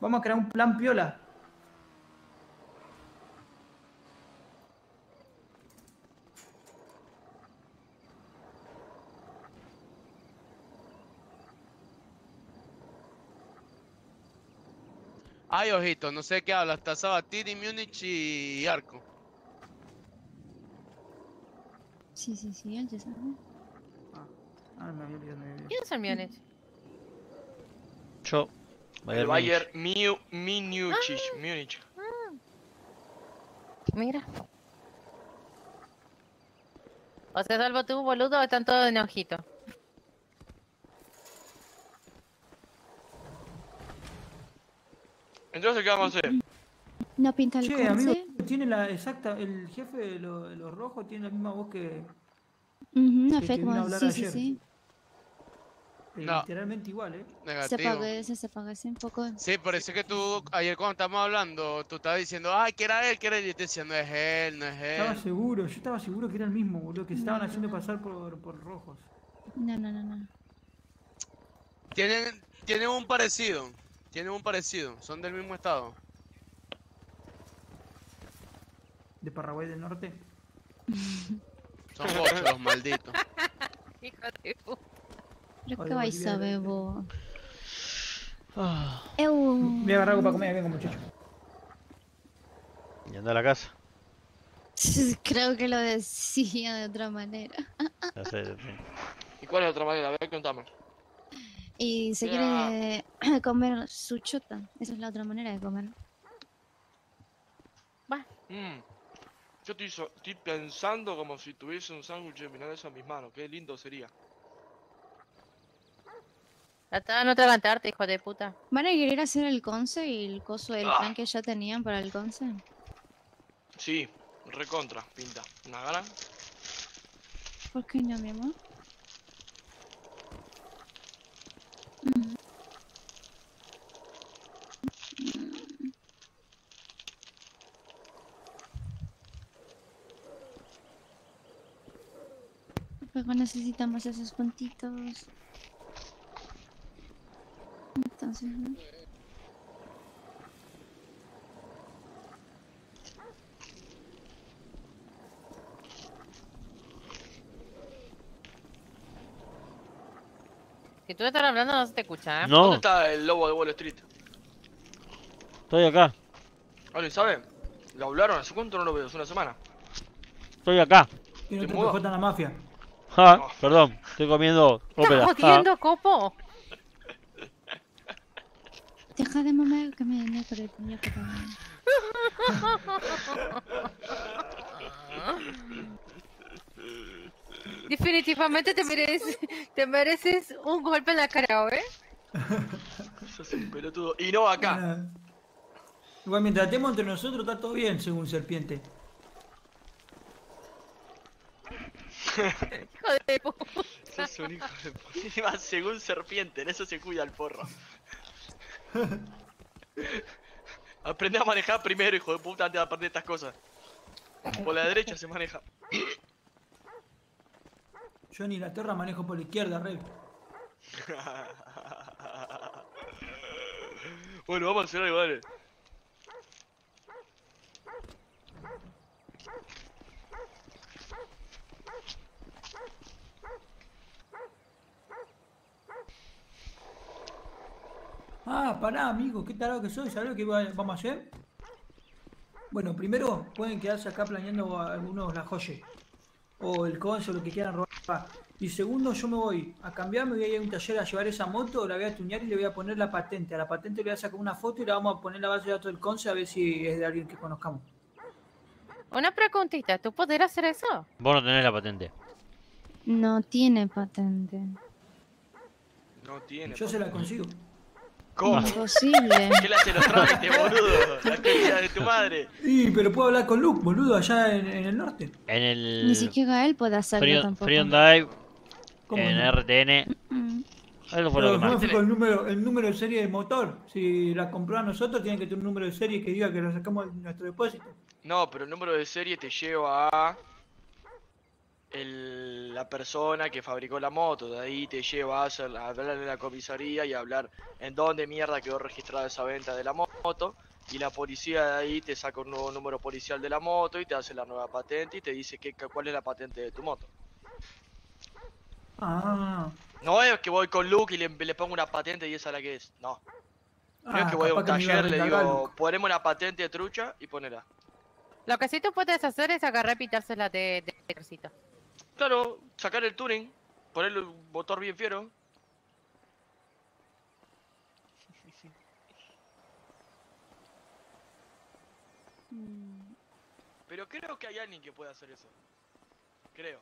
vamos a crear un plan piola. Ay, ojito, no sé qué hablas. Está Sabatini, Múnich y Arco. Sí, sí, sí, él ya sabe. Ah, me había olvidado, me había olvidado. ¿Quién es el Múnich? Yo. El Bayern Miu, Ah. Múnich. Mira. O sea, salvo tú, boludo, están todos en ojito. Entonces, ¿qué vamos a hacer? ¿No pinta el conce? Tiene la exacta, el jefe de, lo- de los rojos tiene la misma voz que, que vino a como- hablar sí, ayer. sí. eh, No. literalmente igual, ¿eh? Se parece, se parece un poco. Sí, por eso es que tú, ayer cuando estábamos hablando, tú estabas diciendo, ay, que era él, que era él. Y yo te decía, no es él, no es Estaba él. seguro, yo estaba seguro que era el mismo, boludo, que se estaban haciendo pasar por, por rojos. No, no, no, no. Tienen, tienen un parecido. Tienen un parecido. Son del mismo estado. De Paraguay del Norte. Son ocho los malditos. Hijo de puta. Pero qué vais a vos. Ah, Eu. Voy a agarrar algo para comer, venga muchacho. y anda a la casa. Creo que lo decía de otra manera. Ya sé, ya sé. ¿Y cuál es la otra manera? A ver, contame. Y se quiere comer su chota. Esa es la otra manera de comer. Mm. Yo estoy, so- estoy pensando como si tuviese un sándwich de milanesa en mis manos. Qué lindo sería. Tratá de no atragantarte, hijo de puta. ¿Van a querer hacer el conce y el coso del Ah. plan que ya tenían para el conce? Sí, recontra, pinta. ¿Una gana? ¿Por qué no, mi amor? Luego necesitamos esos puntitos. Entonces, ¿no? Si tú estás hablando no se te escucha, ¿eh? No, ¿Dónde está el lobo de Wall Street? estoy acá. ¿Alguien sabe? ¿Lo hablaron? ¿Hace cuánto no lo veo? ¿Hace una semana? Estoy acá. Tiene ¿Te otro mudo? PJ en la mafia. Ja, perdón, estoy comiendo ópera. ¿Estás Ja. jodiendo, copo? Deja de mamar que me venía por el puño que. Definitivamente te mereces, te mereces un golpe en la cara, ¿eh? Sos un pelotudo. Y no acá. Ah. Igual mientras estemos entre nosotros está todo bien, según Serpiente. Hijo de puta. Sos un hijo de puta. Según serpiente, en eso se cuida el porro. Aprende a manejar primero, hijo de puta, antes de aprender estas cosas. Por la derecha se maneja. Yo en Inglaterra manejo por la izquierda, rey. bueno, vamos a hacer algo, dale. Ah, pará, amigo, qué tarado que soy, ¿sabés lo que va- vamos a hacer? Bueno, primero pueden quedarse acá planeando algunos la joye. O el conso, lo que quieran robar. Y segundo, yo me voy a cambiar, me voy a ir a un taller a llevar esa moto, la voy a tuñar y le voy a poner la patente. A la patente le voy a sacar una foto y la vamos a poner en la base de datos del conce a ver si es de alguien que conozcamos. Una preguntita, ¿tú podrías hacer eso? Vos no tenés la patente. No tiene patente. No tiene. Yo se la consigo. ¿Cómo? Imposible. ¿Qué le hace los trámites, boludo? La querida de tu madre. Y, pero puedo hablar con Luke, boludo, allá en, en el norte. En el Ni siquiera él puede hacerlo Free, tampoco. Free on Dive, ¿Cómo en no? RTN, Mm. Eso fue lo que más. número, el número de serie del motor. Si la compró a nosotros, tiene que tener un número de serie que diga que lo sacamos de nuestro depósito. No, pero el número de serie te lleva a el- la persona que fabricó la moto. De ahí te lleva a, hacer, a hablar en la comisaría y a hablar en dónde mierda quedó registrada esa venta de la moto. Y la policía de ahí te saca un nuevo número policial de la moto y te hace la nueva patente y te dice que, cuál es la patente de tu moto. Ah. No es que voy con Luke y le, le pongo una patente y esa es la que es. No. No es Ah, que voy a un taller, le digo, ponemos una patente de trucha y ponela. Lo que sí tú puedes hacer es agarrar y pitársela de, de. Claro, sacar el tuning, ponerle un motor bien fiero. Mm, Pero creo que hay alguien que puede hacer eso. Creo.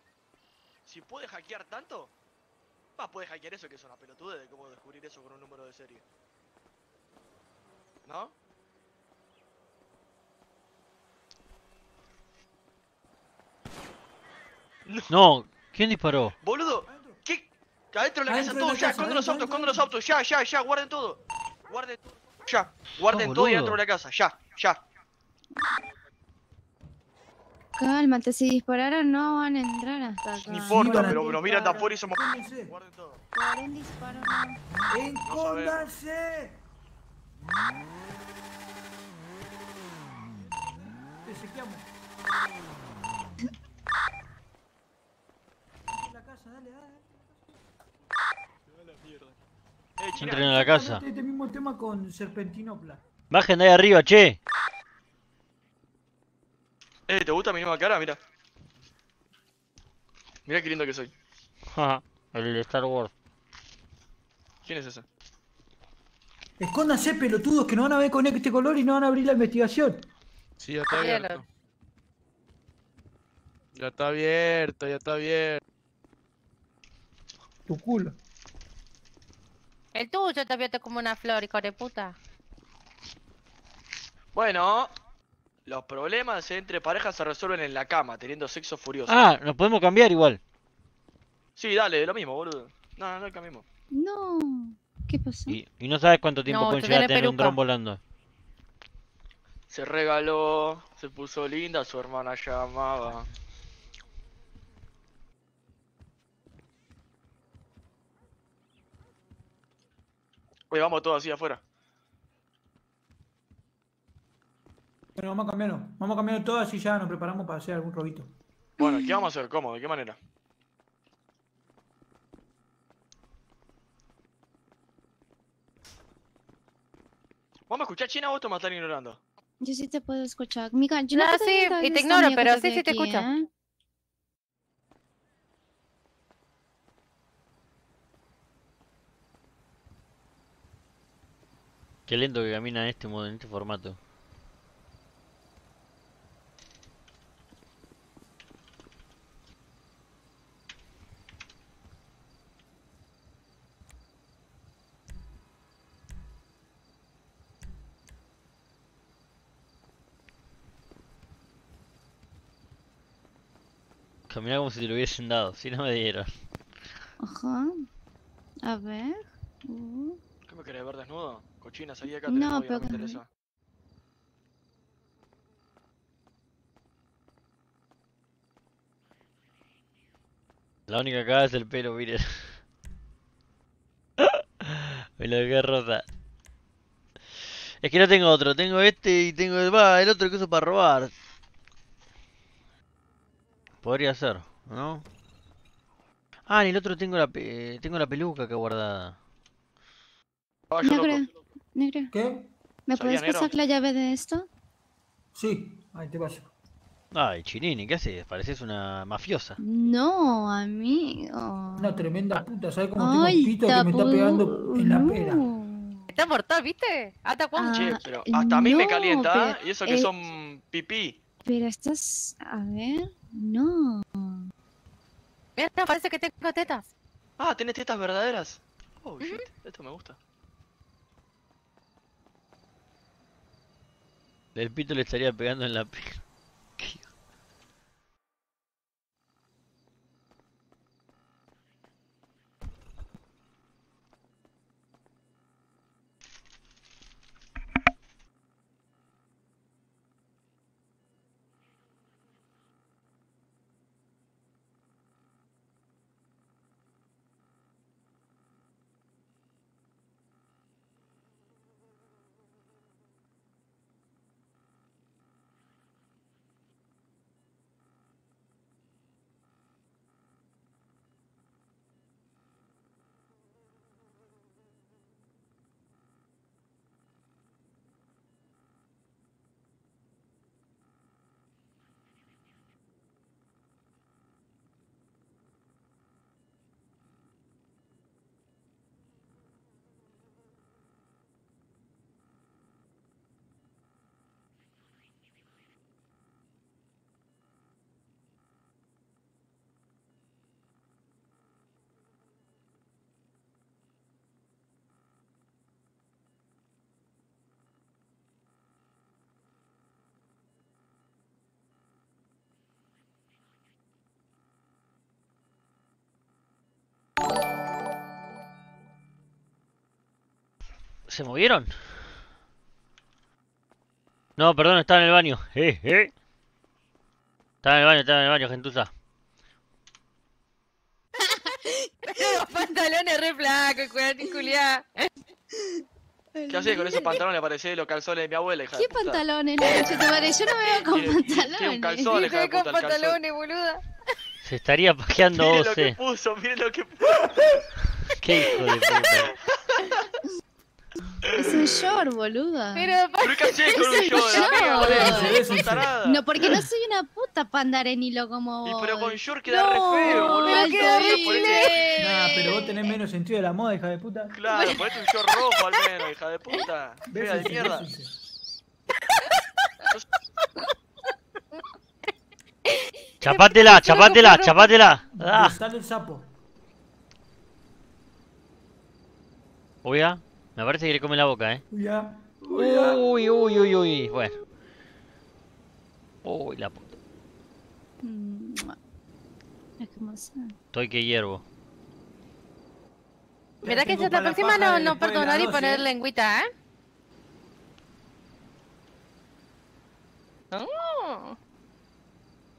Si puede hackear tanto, va, puede hackear eso que es una pelotuda de cómo descubrir eso con un número de serie. ¿No? No, ¿quién disparó? Boludo, ¿qué? Adentro de la casa todo, ya, esconden los autos, esconden los autos, ya, ya, ya, guarden todo. Guarden todo. Ya, guarden No, todo y adentro de la casa, ya, ya. Cálmate, si dispararon no van a entrar hasta acá. No importa, pero nos miran de afuera y somos. Guarden todo. No. ¡Escóndanse! Te sequeamos. la casa, dale, dale. Eh, China, Entren a la casa. Este mismo tema con Serpentinopla. Bajen de ahí arriba, che. Eh, ¿te gusta mi nueva cara? Mira. Mira qué lindo que soy. El de Star Wars. ¿Quién es ese? Escóndanse, pelotudos, que no van a ver con este color y no van a abrir la investigación. Sí, ya está abierto. Ya está abierto, ya está abierto. Tu culo. El tuyo te abierto como una flor, hijo de puta. Bueno, los problemas entre parejas se resuelven en la cama, teniendo sexo furioso. Ah, nos podemos cambiar igual. Sí, dale, lo mismo, boludo. No, no, no cambiemos. No. ¿Qué pasó? Y, y no sabes cuánto tiempo No, pueden llegar a tener un dron volando. Se regaló, se puso linda, su hermana llamaba. Oye, vamos todos así afuera. Bueno, vamos a cambiarlo. Vamos a cambiarlo todo así ya nos preparamos para hacer algún robito. Bueno, ¿qué vamos a hacer? ¿Cómo? ¿De qué manera? ¿Vos me escuchás China o vos me estás ignorando? Yo sí te puedo escuchar. Mica, yo no No, te sí, y te ignoro, pero sí, sí te aquí, escucho. ¿eh? Qué lento que camina este modo, en este formato. Camina como si te lo hubiesen dado, si no me dieron. Ajá. A ver. Uh, ¿Qué me querés ver desnudo? Cochina, salí de acá, No, pero no me que- interesa. La única cagada es el pelo, miren. Me lo dejé rosa. Es que no tengo otro, tengo este y tengo el, va, el otro que uso para robar. Podría ser, ¿no? Ah, en el otro tengo la pe- tengo la peluca acá guardada. Negra, negra, ¿Qué? ¿me ¿Sabía, puedes negro? pasar la llave de esto? Sí, ahí te paso. Ay, Chirini, ¿qué haces? Pareces una mafiosa. No, amigo. Una tremenda puta, ¿sabes cómo tengo un pito que me está pegando en la pera? Está mortal, ¿viste? ¿Hasta cuándo? Ah, Che, pero hasta a mí me calienta, ¿eh? pero, Y eso que eh, son pipí. Pero estás. A ver. No. Mira, parece que tengo tetas. Ah, ¿tenés tetas verdaderas? Oh, shit, esto me gusta. El pito le estaría pegando en la ¿Se movieron? No, perdón, estaba en el baño. Eh, eh. Estaba en el baño, estaba en el baño, gentuza. Los pantalones re flacos, culiá. ¿Qué haces con esos pantalones? Parecés los calzones de mi abuela, hija ¿Qué de puta. pantalones, tu madre? Yo no me veo con Tiene- tiene un pantalones. calzón, hija de con calzón. pantalones, boluda. Se estaría pajeando Miren vos, lo que eh. puso, miren lo que puso. Qué hijo de puta. Es un short, boluda. Pero. No, porque no soy una puta pandarenilo como Y pero con short queda No, re feo, boludo. pero queda Nah, pero vos tenés menos sentido de la moda, hija de puta. Claro, ponete un short rojo al menos, hija de puta. Fea de mierda. Chapátela, chapátela, chapátela. Ah, Sale el sapo. oiga, me parece que le come la boca, eh. Uy, ya. Uy. Uy, uy, uy. Bueno. Uy, la puta. Es como son. Estoy que hiervo. Mira que ya la próxima no, no perdonar y 12, poner ¿eh? lengüita, ¿eh? Oh.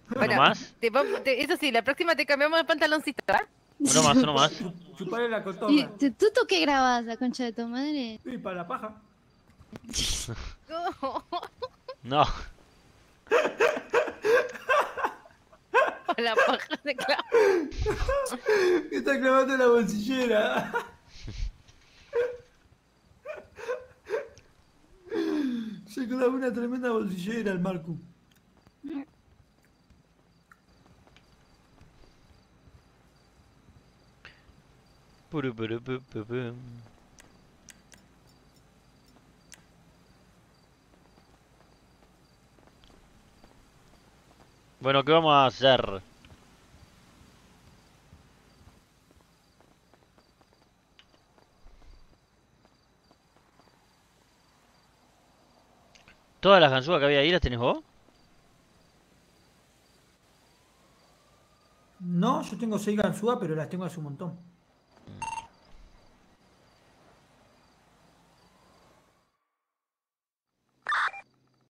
¿Uno Bueno, más? te vamos- te- eso sí, la próxima te cambiamos de pantaloncito, ¿eh? Uno más, uno más. Chupale la ¿Y cotorra. tú, qué grabas, la concha de tu madre? Uy, para la paja. No. la paja de clavo. Está clavando en la bolsillera. Se clavó una tremenda bolsillera el Marco. Bueno, ¿qué vamos a hacer? ¿Todas las ganzúas que había ahí las tenés vos? No, yo tengo seis ganzúas, pero las tengo hace un montón.